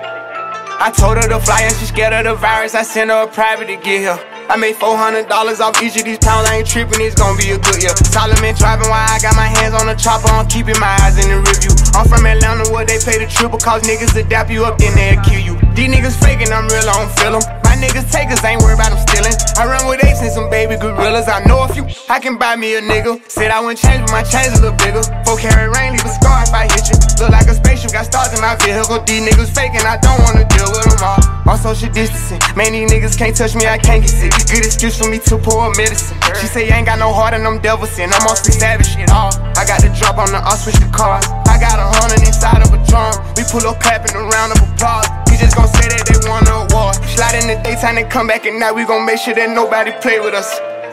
I told her to fly and she scared of the virus. I sent her a private to get here. I made $400 off each of these pounds, I ain't tripping, it's gonna be a good year. Solomon driving while I got my hands on the chopper, I'm keeping my eyes in the review. I'm from Atlanta where they pay the triple, cause niggas adapt you up, then they'll kill you. These niggas faking, I'm real, I don't feel them. Niggas takers, ain't worried about them stealing. I run with apes and some baby gorillas, I know a few. I can buy me a nigga. Said I wouldn't change, but my chain's a little bigger. Four carry rain, leave a scar if I hit you. Look like a spaceship, got stars in my vehicle. These niggas faking, I don't wanna deal with them all. On social distancing, man, these niggas can't touch me, I can't get sick. Good excuse for me to pour medicine. She say ain't got no heart and them devils sin. I'm on some savage shit. All I got the drop on the, I'll switch the cars. I got a hundred inside of a drum. We pull up clapping a round of applause. Just gon' say that they won the award. Slide in the daytime and come back at night. We gon' make sure that nobody play with us.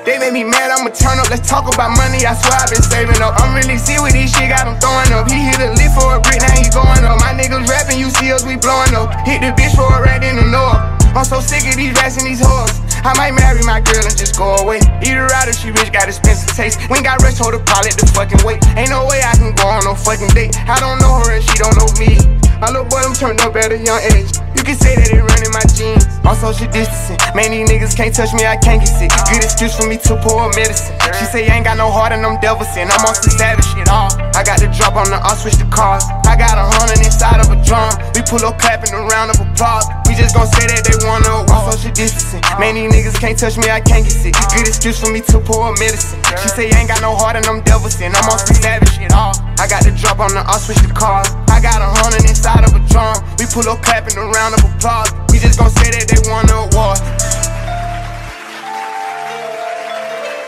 They made me mad, I'ma turn up. Let's talk about money. I swear I've been saving up. I'm really see with these shit, got him throwing up. He hit a lift for a brick, now he going up. My niggas rapping, you see us, we blowing up. Hit the bitch for a rat in the north. I'm so sick of these rats and these hoes. I might marry my girl and just go away. Eat her out if she rich, got expensive taste. We ain't got rich, hold the pilot the fucking wait. Ain't no way I can go on no fucking date. I don't know her and she don't know me. My little boy, I'm turned up at a young age. You can say that it running my genes. On social distancing, man, these niggas can't touch me, I can't get sick. Good excuse for me to pour medicine. She say I ain't got no heart and them devil sin. I'm on some savage shit. All I got the drop on the, I'll switch the cars. I got a hundred inside of a drum. We pull up clapping a round of applause. We just gon' say that they wanna walk social distancing. Man, these niggas can't touch me, I can't get sick. Good excuse for me to pour medicine. She say I ain't got no heart and them devil sin. I'm on some savage shit. All I got the drop on the, I'll switch the cars. I got a hundred inside of a drum. We pull up clapping a round of applause. We just gon' say that they won the award.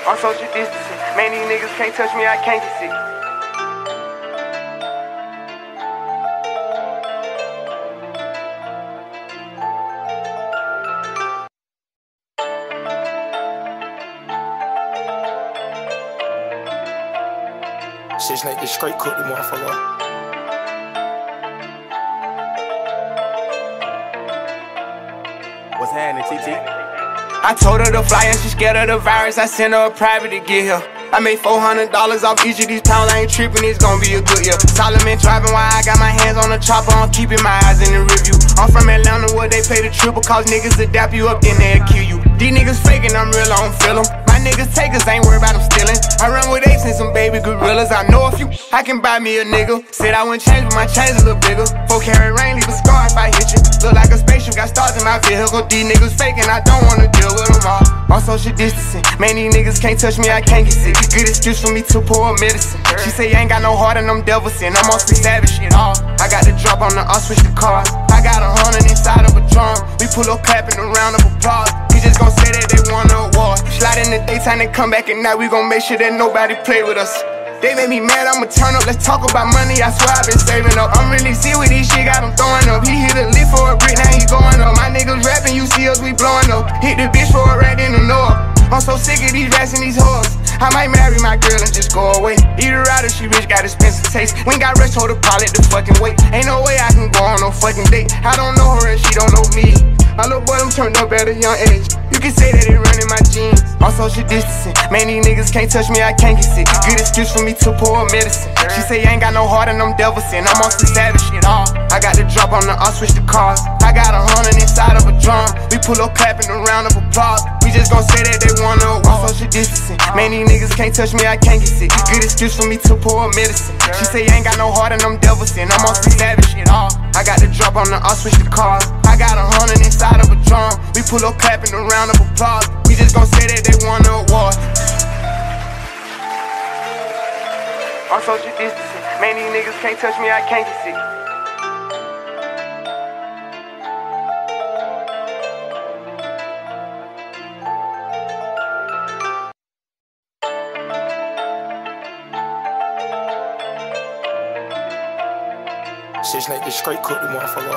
On social distancing, man, these niggas can't touch me, I can't get sick. Six Nate just straight cook the motherfucker. What's happening, TT? I told her to fly and she scared of the virus. I sent her a private to get here. I made $400 off each of these pounds, I ain't tripping, it's gonna be a good year. Solomon driving while I got my hands on the chopper, I'm keeping my eyes in the review. I'm from Atlanta where they pay the triple, cause niggas adapt you up, then they'll kill you. These niggas faking, I'm real, I don't feel them. Niggas takers, ain't worried about them stealing. I run with apes and some baby gorillas. I know a few, I can buy me a nigga. Said I wouldn't change, but my chain's a little bigger. Four carry rain, leave a scar if I hit you. Look like a spaceship, got stars in my vehicle. These niggas faking, I don't wanna deal with them all. On social distancing, man, these niggas can't touch me, I can't get sick. Good excuse for me to pour medicine. She say you ain't got no heart and them devils in. I'm on savage shit all. I got the drop on the, I'll switch the cars. I got a hundred inside of a drum. We pull up clapping a round of applause. Just gon' say that they won the award. Slide in the daytime and come back at night. We gon' make sure that nobody play with us. They made me mad, I'ma turn up. Let's talk about money. I swear I've been saving up. I'm really see with these shit, got him throwing up. He hit a lift for a brick, now he going up. My niggas rapping, you see us, we blowing up. Hit the bitch for a rat in the north. I'm so sick of these rats and these hoes. I might marry my girl and just go away. Eat her out if she rich, got expensive taste. We ain't got rich, hold the pilot the fucking weight. Ain't no way I can go on no fucking date. I don't know her and she don't know me. My little boy, I'm turned up at a young age. You can say that it running my genes. On social distancing, man, these niggas can't touch me, I can't get sick. Good excuse for me to pour medicine. She say I ain't got no heart and them devils in. I'm on some savage shit all. I got the drop on the, I'll switch the cars. I got a hundred inside of a drum. We pull up clapping a round of applause. We just gon' say that they wanna walk oh. social distancing. Oh. Man, these niggas can't touch me, I can't get sick. Good excuse for me to pour medicine. She say I ain't got no heart and them devils in. I'm on some savage shit all. I got the drop on the, I'll switch the cars. I got a hundred inside of a drum. We pull up clapping a round of applause. We just gon' say that they the award. On social distancing, man, these niggas can't touch me, I can't get sick. Snake just straight cooked the motherfucker.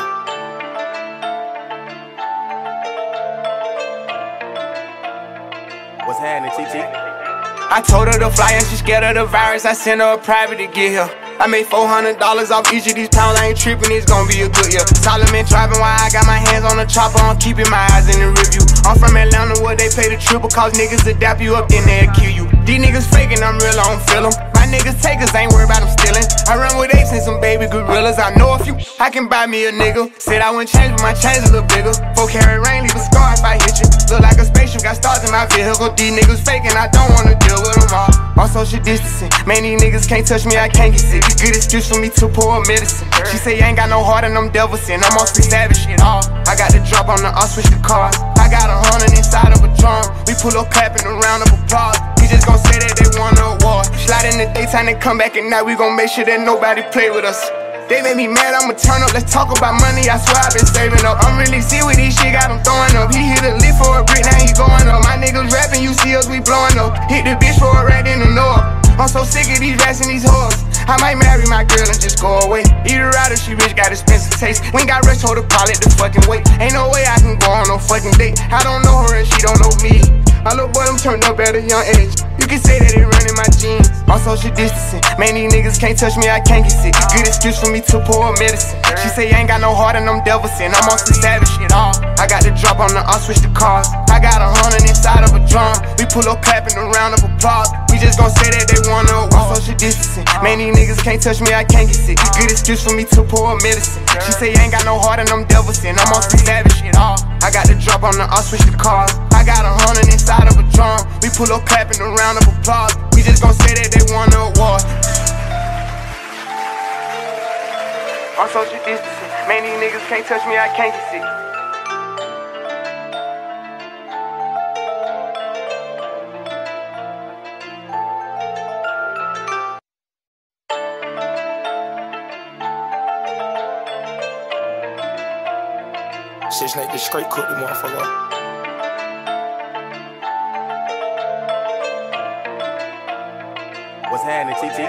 What's happening, TT? I told her to fly and she scared of the virus. I sent her a private to get here. I made $400 off each of these pounds. I ain't tripping, it's gonna be a good year. Solomon driving while I got my hands on the chopper. I'm keeping my eyes in the review. I'm from Atlanta where they pay the triple cause niggas adapt you up, then they'll kill you. These niggas faking, I'm real, I don't feel them. Niggas takers ain't worried about them stealing. I run with apes and some baby gorillas. I know a few, I can buy me a nigga. Said I wouldn't change, but my chain's a little bigger. Four carry rain, leave a scar if I hit you. Look like a spaceship, got stars in my vehicle. These niggas faking, I don't wanna deal with them all. On social distancing, man, these niggas can't touch me, I can't get sick. Good excuse for me to pour medicine. She say ain't got no heart and them devils in. I'm on savage shit all. I got the drop on the, I'll switch the cars. I got a hundred inside of a drum. We pull up clapping a round of applause. We just gon' say that they won the award. Slide in the daytime and come back at night. We gon' make sure that nobody play with us. They made me mad, I'ma turn up. Let's talk about money. I swear I've been saving up. I'm really see with these shit, got him throwing up. He hit a lift for a brick, now he going up. My niggas rapping, you see us, we blowing up. Hit the bitch for a rat in the north. I'm so sick of these rats and these hoes. I might marry my girl and just go away. Eat her out if she rich, got expensive taste. We ain't got rich, hold the pilot the fucking weight. Ain't no way I can go on no fucking date. I don't know her and she don't know me. My little boy, I'm turned up at a young age. You can say that it running my genes. On social distancing, man, these niggas can't touch me, I can't get sick. Good excuse for me to pour medicine. She say I ain't got no heart and them devils in. I'm on some savage shit all. I got the drop on the, I'll switch the cars. I got a hundred inside of a drum. We pull up clapping a round of applause. Just gon' say that they wanna walk social distancing. Man, these niggas can't touch me, I can't get sick. Good excuse for me to pour medicine. She say I ain't got no heart and them devil sin. I'm on some savage shit all. I got the drop on the, I'll switch the cars. I got a hundred inside of a drum. We pull up clapping a round of applause. We just gon' say that they the award. On social distancing, man, these niggas can't touch me, I can't get sick. Shit, Snake just straight cooked the motherfucker. What's happening, TT?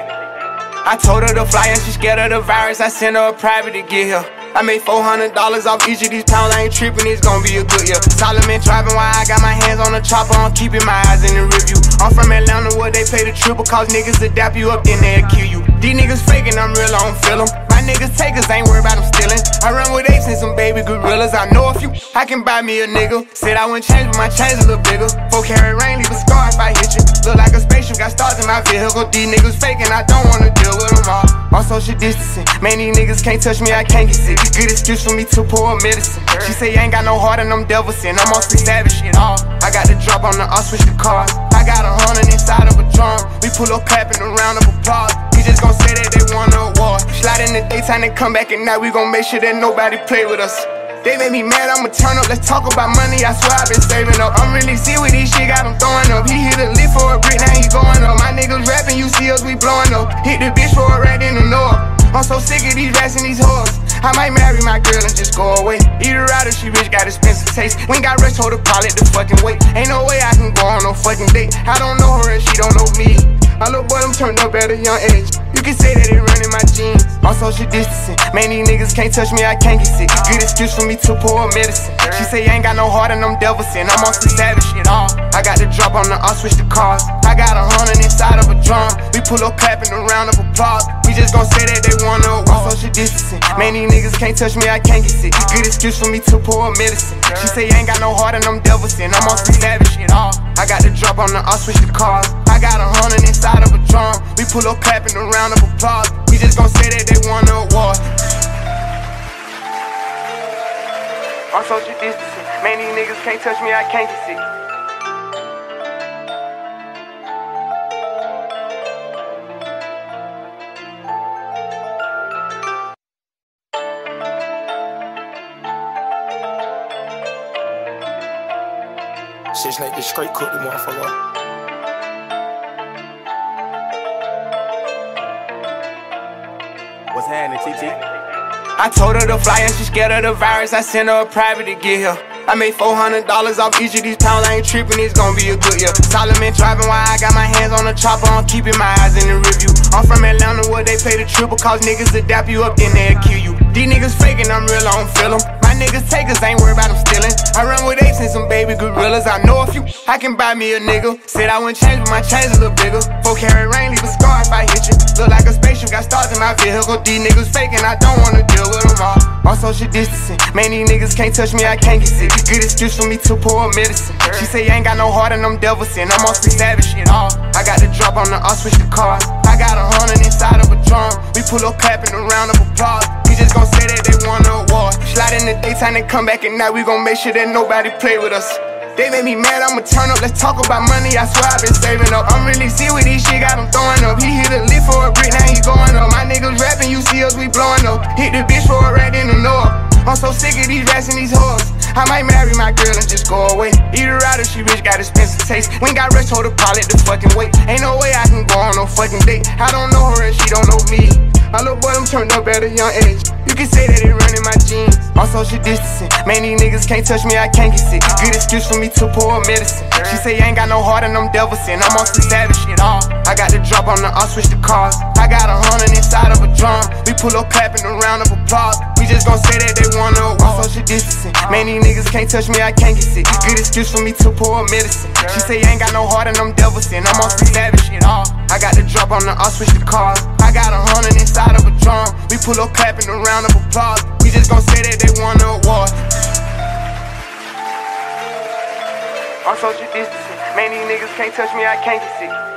I told her to fly and she scared of the virus. I sent her a private to get here. I made $400 off each of these pounds. I ain't tripping, it's gonna be a good year. Solomon driving while I got my hands on the chopper. I'm keeping my eyes in the review. I'm from Atlanta where they pay the triple cause niggas adapt you up, then they'll kill you. These niggas faking, I'm real, I don't feel them. Niggas takers ain't worried about them stealing. I run with apes and some baby gorillas. I know a few, I can buy me a nigga. Said I wouldn't change, but my chain's a little bigger. Four carry rain, leave a scar if I hit you. Look like a spaceship, got stars in my vehicle. These niggas faking, I don't wanna deal with them all. On social distancing, man, these niggas can't touch me, I can't get sick. Good excuse for me to pour medicine. She say I ain't got no heart and them devils in. I'm some savage shit all. I got the drop on the, I'll switch the cars. I I got a hundred inside of a drum. We pull up clapping a round of applause. Just gon' say that they won the war. Slide in the daytime and come back at night. We gon' make sure that nobody play with us. They made me mad, I'ma turn up. Let's talk about money. I swear I've been saving up. I'm really see with this shit, got him throwing up. He hit a lift for a brick, now he going up. My niggas rapping, you see us, we blowing up. Hit the bitch for a rat in the north. I'm so sick of these rats and these hoes. I might marry my girl and just go away. Eat her out if she rich, got expensive taste. We ain't got rich, hold the pilot the fucking weight. Ain't no way I can go on no fucking date. I don't know her and she don't know me. My little boy, I'm turned up at a young age. You can say that it run in my genes. On social distancing, man, these niggas can't touch me, I can't get sick. Good excuse for me to pour medicine. She say I ain't got no heart and I'm devil sin. I'm on some savage shit. All I got the drop on the, I'll switch the cars. I got a hundred inside of a drum. We pull up clapping a round of applause. We just gon' say that they wanna walk social distancing. Man, these niggas can't touch me, I can't get sick. Good excuse for me to pour medicine. She say I ain't got no heart and I'm devil sin. I'm on some savage shit. All I got the drop on the, I'll switch the cars. I got a hundred inside of a drum. We pull up clapping a round of applause. We just gon' say that they the award. On social distancing, man, these niggas can't touch me, I can't get sick. Six Nate just straight cooked the motherfucker. What's happening, TT? I told her to fly and she scared of the virus. I sent her a private to get here. I made $400 off each of these pounds. I ain't tripping, it's gonna be a good year. Solomon driving while I got my hands on the chopper. I'm keeping my eyes in the review. I'm from Atlanta where they pay the triple cause niggas adapt you up, then they'll kill you. These niggas faking, I'm real, I don't feel them. Niggas takers, ain't worried about them stealing. I run with apes and some baby gorillas. I know a few, I can buy me a nigga. Said I wouldn't change, but my chains a little bigger. Four carry rain, leave a scar if I hit you. Look like a spaceship, got stars in my vehicle. These niggas faking, I don't wanna deal with them all. On social distancing, man, these niggas can't touch me, I can't get sick. Good excuse for me to pour medicine. She say ain't got no heart and I'm devil sin. I'm on some savage shit. All I got the drop on the, I'll switch the cars. I got a hundred inside of a drum. We pull up clapping a round of applause. Just gon' say that they won the award. Slide in the daytime and come back at night. We gon' make sure that nobody play with us. They made me mad, I'ma turn up. Let's talk about money. I swear I've been saving up. I'm really see with these shit, got him throwing up. He hit a lift for a brick, now he going up. My niggas rapping, you see us, we blowing up. Hit the bitch for a rat in the north. I'm so sick of these rats and these hoes. I might marry my girl and just go away. Eat her out if she rich, got expensive taste. We ain't got rich, hold the pilot the fucking weight. Ain't no way I can go on no fucking date. I don't know her and she don't know me. My little boy, I'm turned up at a young age. You can say that it run in my genes. On social distancing, man, these niggas can't touch me, I can't get sick. Good excuse for me to pour medicine. She say I ain't got no heart and I'm devil sin. I'm on some savage shit. All I got the drop on the, I'll switch the cars. I got a hundred inside of a drum. We pull up clapping a round of applause. We just gon' say that they wanna walk social distancing. Man, these niggas can't touch me, I can't get sick. Good excuse for me to pour medicine. She say I ain't got no heart and I'm devil sin. I'm on some savage shit. All I got the drop on the, I'll switch the cars. I got a hundred inside of a drum. We pull up clapping a round of applause. We just gon' say that they the award. On social distancing, man, these niggas can't touch me, I can't get sick.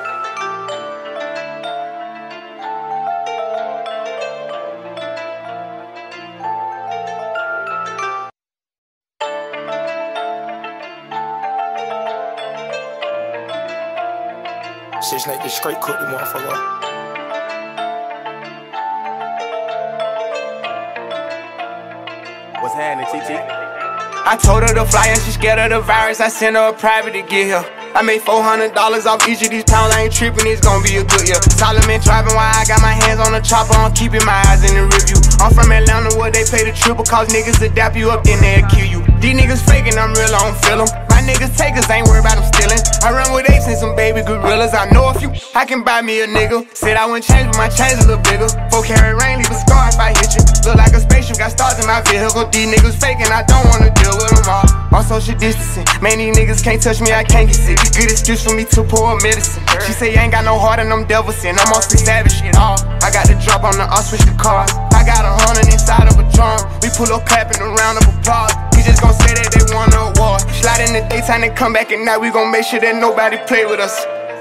Six Nate just straight cooked the motherfucker. What's happening, TT? I told her to fly and she scared of the virus. I sent her a private to get here. I made $400 off each of these pounds. I ain't tripping, it's gonna be a good year. Solomon driving while I got my hands on the chopper. I'm keeping my eyes in the review. I'm from Atlanta where they pay the triple cause niggas adapt you up, then they'll kill you. These niggas faking, I'm real, I don't feel them. Niggas takers ain't worried about them stealing. I run with apes and some baby gorillas. I know a few, I can buy me a nigga. Said I wouldn't change, but my chains a little bigger. Four carry rain, leave a scar if I hit you. Look like a spaceship, got stars in my vehicle. These niggas faking, I don't wanna deal with them all. On social distancing, man, these niggas can't touch me, I can't get sick. Good excuse for me to pour medicine. She say ain't got no heart and I'm devil sin. I'm some savage shit. All I got the drop on the, I'll switch the cars. I got a hundred inside of a drum. We pull up clapping a round of applause. Just gon' say that they won the award. Slide in the daytime and come back at night. We gon' make sure that nobody play with us.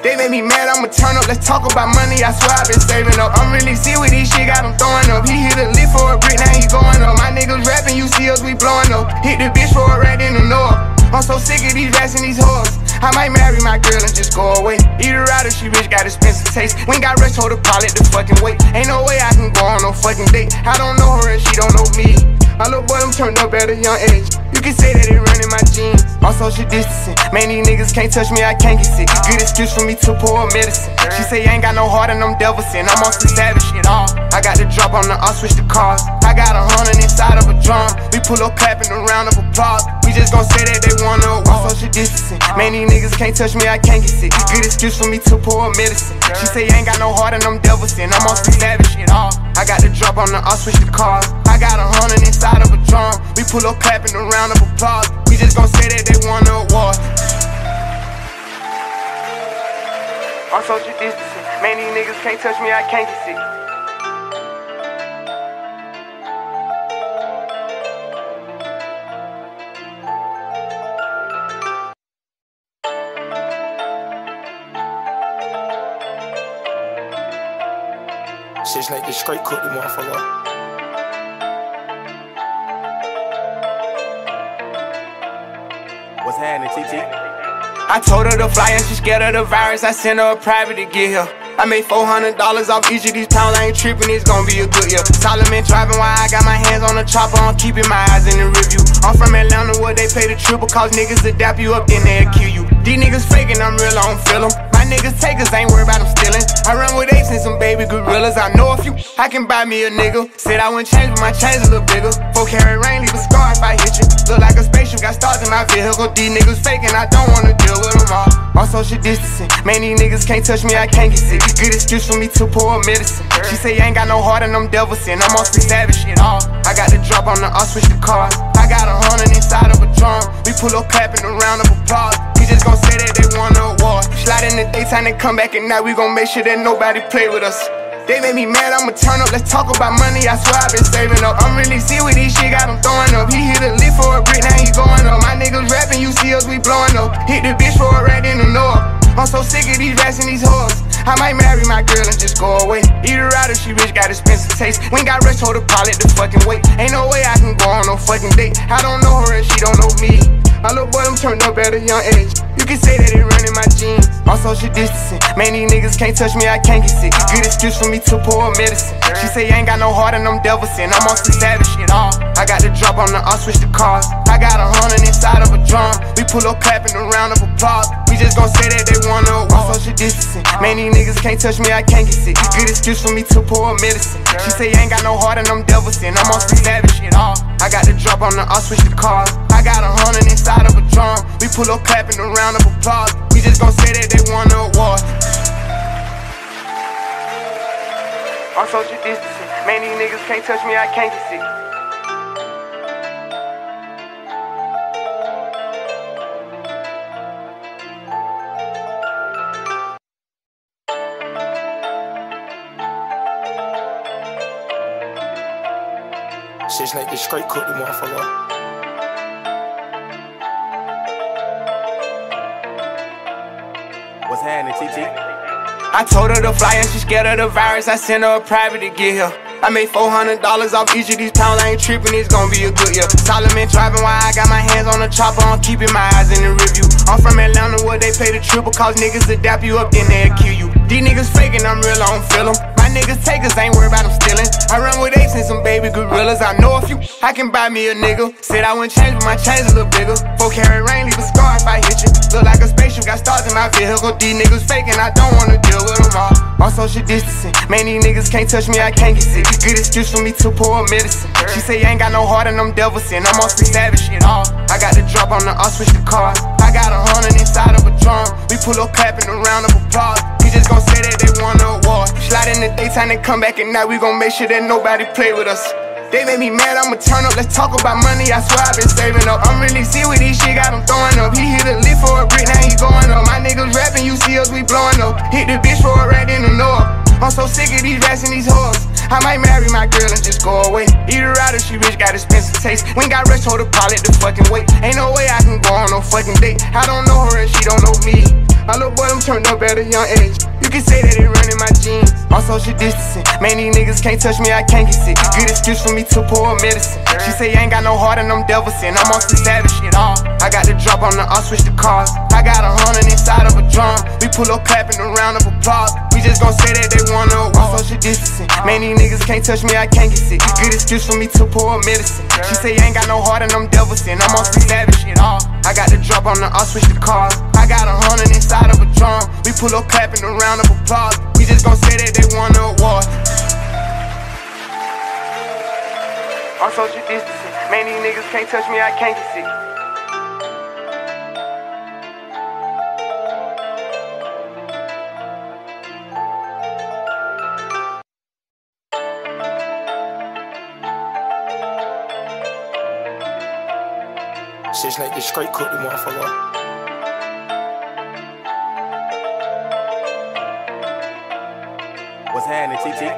They made me mad, I'ma turn up. Let's talk about money. I swear I've been saving up. I'm really see with these shit, got him throwing up. He hit a lift for a brick, now he going up. My niggas rapping, you see us, we blowing up. Hit the bitch for a rat in the north. I'm so sick of these rats and these hoes. I might marry my girl and just go away. Eat her out if she rich, got expensive taste. We ain't got rich, hold a pilot the fucking wait. Ain't no way I can go on no fucking date. I don't know her and she don't know me. My little boy, I'm turned up at a young age. You can say that it run in my genes. On social distancing, man, these niggas can't touch me, I can't get sick. Good excuse for me to pour medicine. She say I ain't got no heart and I'm devil sin. I'm on some savage shit. All I got the drop on the, I'll switch the cars. I got a hundred inside of a drum. We pull up clapping a round of applause. Just gon' say that they wanna walk social distancing. Man, these niggas can't touch me, I can't get sick. Good excuse for me to pour medicine. She say I ain't got no heart and I'm devil sin. I'm on some savage shit. All I got the drop on the, I'll switch the cars. I got a hundred inside of a drum. We pull up clapping a round of applause. We just gon' say that they the award. On social distancing, man, these niggas can't touch me, I can't get sick. Shit, Snake just straight cooked the motherfucker. What's happening, TT? I told her to fly and she scared of the virus. I sent her a private to get here. I made $400 off each of these pounds, I ain't tripping, it's gonna be a good year. Solomon driving while I got my hands on the chopper, I'm keeping my eyes in the review. I'm from Atlanta where they pay the triple, cause niggas adapt you up, then they'll kill you. These niggas faking, I'm real, I don't feel them. Niggas takers, ain't worried about them stealing. I run with apes and some baby gorillas, I know a few. I can buy me a nigga. Said I wouldn't change, but my chains a little bigger. Four carat rain, leave a scar if I hit you. Look like a spaceship, got stars in my vehicle. These niggas faking, I don't wanna deal with them all. On social distancing, man, these niggas can't touch me, I can't get sick. Good excuse for me to pour medicine. She say ain't got no heart and I'm devil sin. I'm some savage shit. All I got the drop on the, I'll switch the cars. I got a hundred inside of a drum. We pull up clapping a round of applause. Just gon' say that they won the award. Slide in the daytime and come back at night. We gon' make sure that nobody play with us. They made me mad, I'ma turn up. Let's talk about money. I swear I've been saving up. I'm really see with these shit, got him throwing up. He hit a lift for a brick, now he going up. My niggas rapping, you see us, we blowing up. Hit the bitch for a rat in the north. I'm so sick of these rats and these hoes. I might marry my girl and just go away. Eat her out if she rich, got expensive taste. We ain't got rich, hold a pilot the fucking wait. Ain't no way I can go on no fucking date. I don't know her and she don't know me. My little boy, I'm turned up at a young age. You can say that it run in my genes. On social distancing, man, these niggas can't touch me, I can't get sick. Good excuse for me to pour medicine. She say I ain't got no heart and I'm devil sin. I'm on some savage shit. All I got the drop on the, I'll switch the cars. I got a hundred inside of a drum. We pull up clapping a round of applause. We just gon' say that they wanna walk social distancing. Man, these niggas can't touch me, I can't get sick. Good excuse for me to pour medicine. She say I ain't got no heart and I'm devil sin. I'm on some savage I got the drop on the, I'll switch the cars. I got a hundred inside of a drum. We pull up clapping a round of applause. We just gon' say that they won the award. On social distancing, man, these niggas can't touch me, I can't get sick. Shit, Snake just straight cooked the motherfucker. What's happening, TT? I told her to fly and she scared of the virus. I sent her a private to get here. I made $400 off each of these pounds, I ain't tripping, it's gonna be a good year. Solomon driving while I got my hands on the chopper, I'm keeping my eyes in the review. I'm from Atlanta where they pay the triple, cause niggas adapt you up, then they'll kill you. These niggas faking, I'm real, I don't feel them. My niggas take us, ain't worried about them stealing. I run with apes and some baby gorillas, I know a few. I can buy me a nigga. Said I wouldn't change, but my chains a little bigger. Four carat rain, leave a scar if I hit you. Look like a spaceship, got stars in my vehicle. These niggas faking, I don't wanna deal with them all. On social distancing, man, these niggas can't touch me, I can't get sick. Good excuse for me to pour medicine. She say ain't got no heart and I'm devil sin. I'm on some savage shit. All I got the drop on the, I'll switch the cars. I got a hundred inside of a drum. We pull up clapping a round of applause. We just gon' say that they won the award. Slide in the daytime and come back at night. We gon' make sure that nobody play with us. They made me mad, I'ma turn up. Let's talk about money. I swear I've been saving up. I'm really see with these shit, got him throwing up. He hit a lift for a brick, now he going up. My niggas rapping, you see us, we blowing up. Hit the bitch for a rat in the north. I'm so sick of these rats and these hoes. I might marry my girl and just go away. Eat her out if she rich, got expensive taste. We ain't got rich, hold a pilot the fucking wait. Ain't no way I can go on no fucking date. I don't know her and she don't know me. My little boy, I'm turned up at a young age. You can say that it run in my genes. On social distancing, man, these niggas can't touch me, I can't get sick. Good excuse for me to pour medicine. She say I ain't got no heart and I'm devil sin. I'm on some savage shit. All I got the drop on the, I'll switch the cars. I got a hundred inside of a drum. We pull up clapping a round of applause. Just gon' say that they wanna on social distancing. Man, these niggas can't touch me, I can't get sick. Good excuse for me to pour medicine. She say I ain't got no heart and I'm devil sin. I'm on some savage shit. All I got the drop on the, I'll switch the cars. I got a hundred inside of a drum. We pull up clapping a round of applause. We just gon' say that they the award. On social distancing, man, these niggas can't touch me, I can't get sick. Six just straight cooked the motherfucker. What's happening, TT?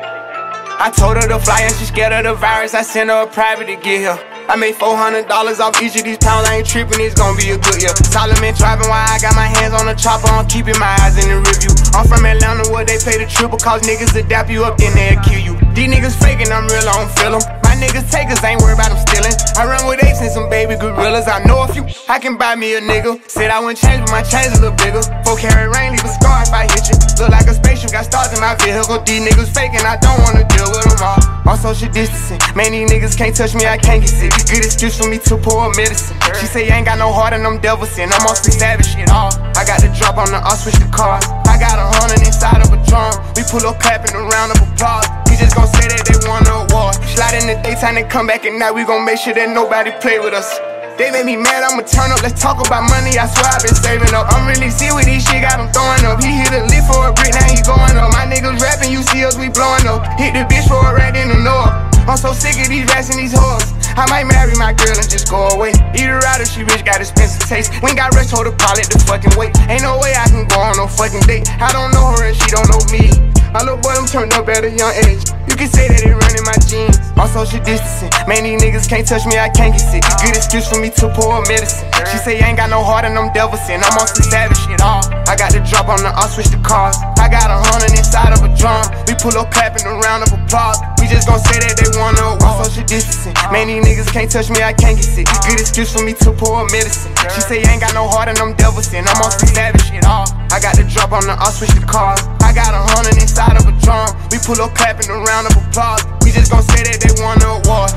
I told her to fly and she scared of the virus. I sent her a private to get here. I made $400 off each of these pounds. I ain't tripping, it's gonna be a good year. Solomon driving while I got my hands on the chopper. I'm keeping my eyes in the review. I'm from Atlanta where they pay the triple cause niggas adapt you up, then they'll kill you. These niggas faking, I'm real, I don't feel them. Niggas takers ain't worried about them stealing. I run with apes and some baby gorillas. I know a few, I can buy me a nigga. Said I wouldn't change, but my chains a little bigger. Four carat rain, leave a scar if I hit you. Look like a spaceship, got stars in my vehicle. These niggas faking, I don't wanna deal with them all. On social distancing, man, these niggas can't touch me, I can't get sick. Good excuse for me to pour medicine. She say I ain't got no heart and I'm devil sin. I'm some savage shit. All I got the drop on the, I'll switch the car. I got a hundred inside of a drum. We pull up clapping a round of applause. Just gon' say that they won the award. Slide in the daytime and come back at night. We gon' make sure that nobody play with us. They made me mad, I'ma turn up. Let's talk about money. I swear I've been saving up. I'm really see with these shit, got him throwing up. He hit a lift for a brick, now he going up. My niggas rapping, you see us, we blowing up. Hit the bitch for a rat in the north. I'm so sick of these rats and these hoes. I might marry my girl and just go away. Eat her out if she rich, got expensive taste. We ain't got rich, hold the pilot the fucking wait. Ain't no way I can go on no fucking date. I don't know her and she don't know me. My little boy, I'm turned up at a young age. Can say that it run in my genes. On social distancing, man, these niggas can't touch me, I can't get sick. Good excuse for me to pour medicine. She say I ain't got no heart and I'm devil sin. I'm on some savage shit. All I got the drop on the, I'll switch the cars. I got a hundred inside of a drum. We pull up clapping a round of applause. We just gon' say that they wanna on social distancing. Man, these niggas can't touch me, I can't get sick. Good excuse for me to pour medicine. She say I ain't got no heart and I'm devil sin. I'm on some savage shit. All I got the drop on the, I'll switch the cars. I got a hundred inside of a drum. We pull up clapping a round of applause. We just gon' say that they won the award.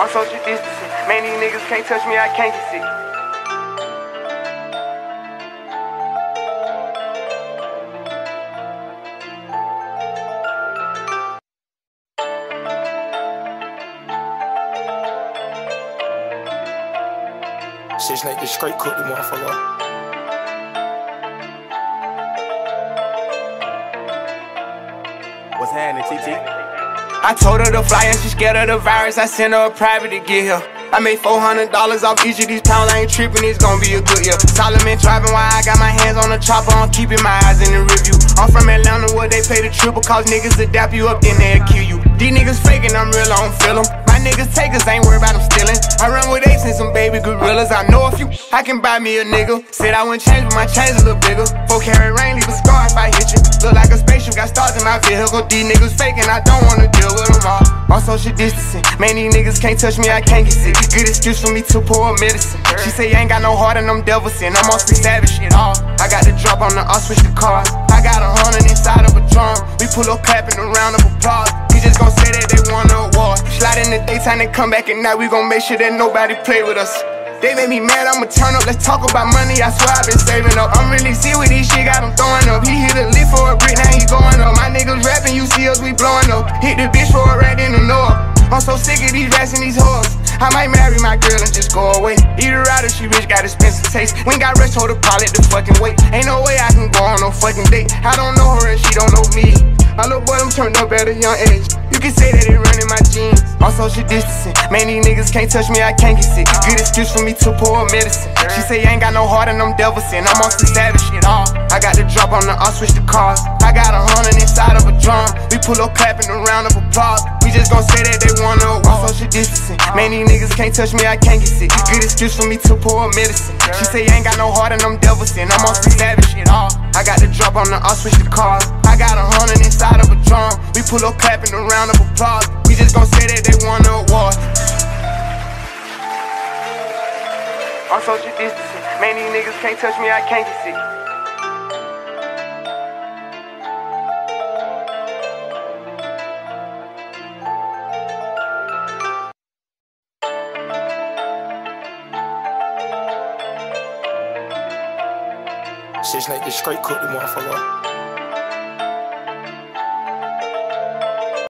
On social distancing, man, these niggas can't touch me, I can't get sick. Six Nate just straight cooked the motherfucker. What's happening, TT? I told her to fly and she scared of the virus. I sent her a private to get here. I made $400 off each of these pounds. I ain't tripping, it's gonna be a good year. Solomon driving while I got my hands on the chopper. I'm keeping my eyes in the review. I'm from Atlanta where they pay the triple cause niggas adapt you up, then they'll kill you. These niggas faking, I'm real, I don't feel them. My niggas takers ain't worried about them stealing. I run with apes and some baby gorillas. I know a few, I can buy me a nigga. Said I wouldn't change, but my chains a little bigger. Four carat rain, leave a scar if I hit you. Look like a spaceship, got stars in my vehicle. These niggas faking, I don't wanna deal with them all. On social distancing, man, these niggas can't touch me, I can't get sick. Good excuse for me to pour medicine. She say I ain't got no heart and I'm devil sin. I'm some savage shit. All I got the drop on the, I'll switch the car. I got a hundred inside of a drum. We pull up clapping a round of applause. We just gon' say that they won the award. Slide in the daytime and come back at night. We gon' make sure that nobody play with us. They made me mad, I'ma turn up. Let's talk about money. I swear I've been saving up. I'm really see with these shit, got him throwing up. He hit a lift for a brick, now he going up. My niggas rapping, you see us, we blowing up. Hit the bitch for a rat in the north. I'm so sick of these rats and these hoes. I might marry my girl and just go away. Eat her out if she rich, got expensive taste. We ain't got rich, hold the pilot the fucking wait. Ain't no way I can go on no fucking date. I don't know her and she don't know me. My little boy, I'm turned up at a young age. You can say that it run in my genes. On social distancing, man, these niggas can't touch me, I can't get sick. Good excuse for me to pour medicine. She say I ain't got no heart and I'm devil sin. I'm on some savage shit. All I got the drop on the, I'll switch the cars. I got a hundred inside of a drum. We pull up clapping a round of applause. We We just gon' say that they wanna walk social distancing. Uh-huh. Man, these niggas can't touch me, I can't get sick. Good excuse for me to pour medicine. She say you ain't got no heart and I'm devil sin. I'm on some savage shit. Oh, I got the drop on the, I'll switch the cars. I got a hundred inside of a drum. We pull up clapping a round of applause. We just gon' say that they the award. On social distancing. Man, these niggas can't touch me, I can't get sick. Shit, Snake just straight cooked the motherfucker.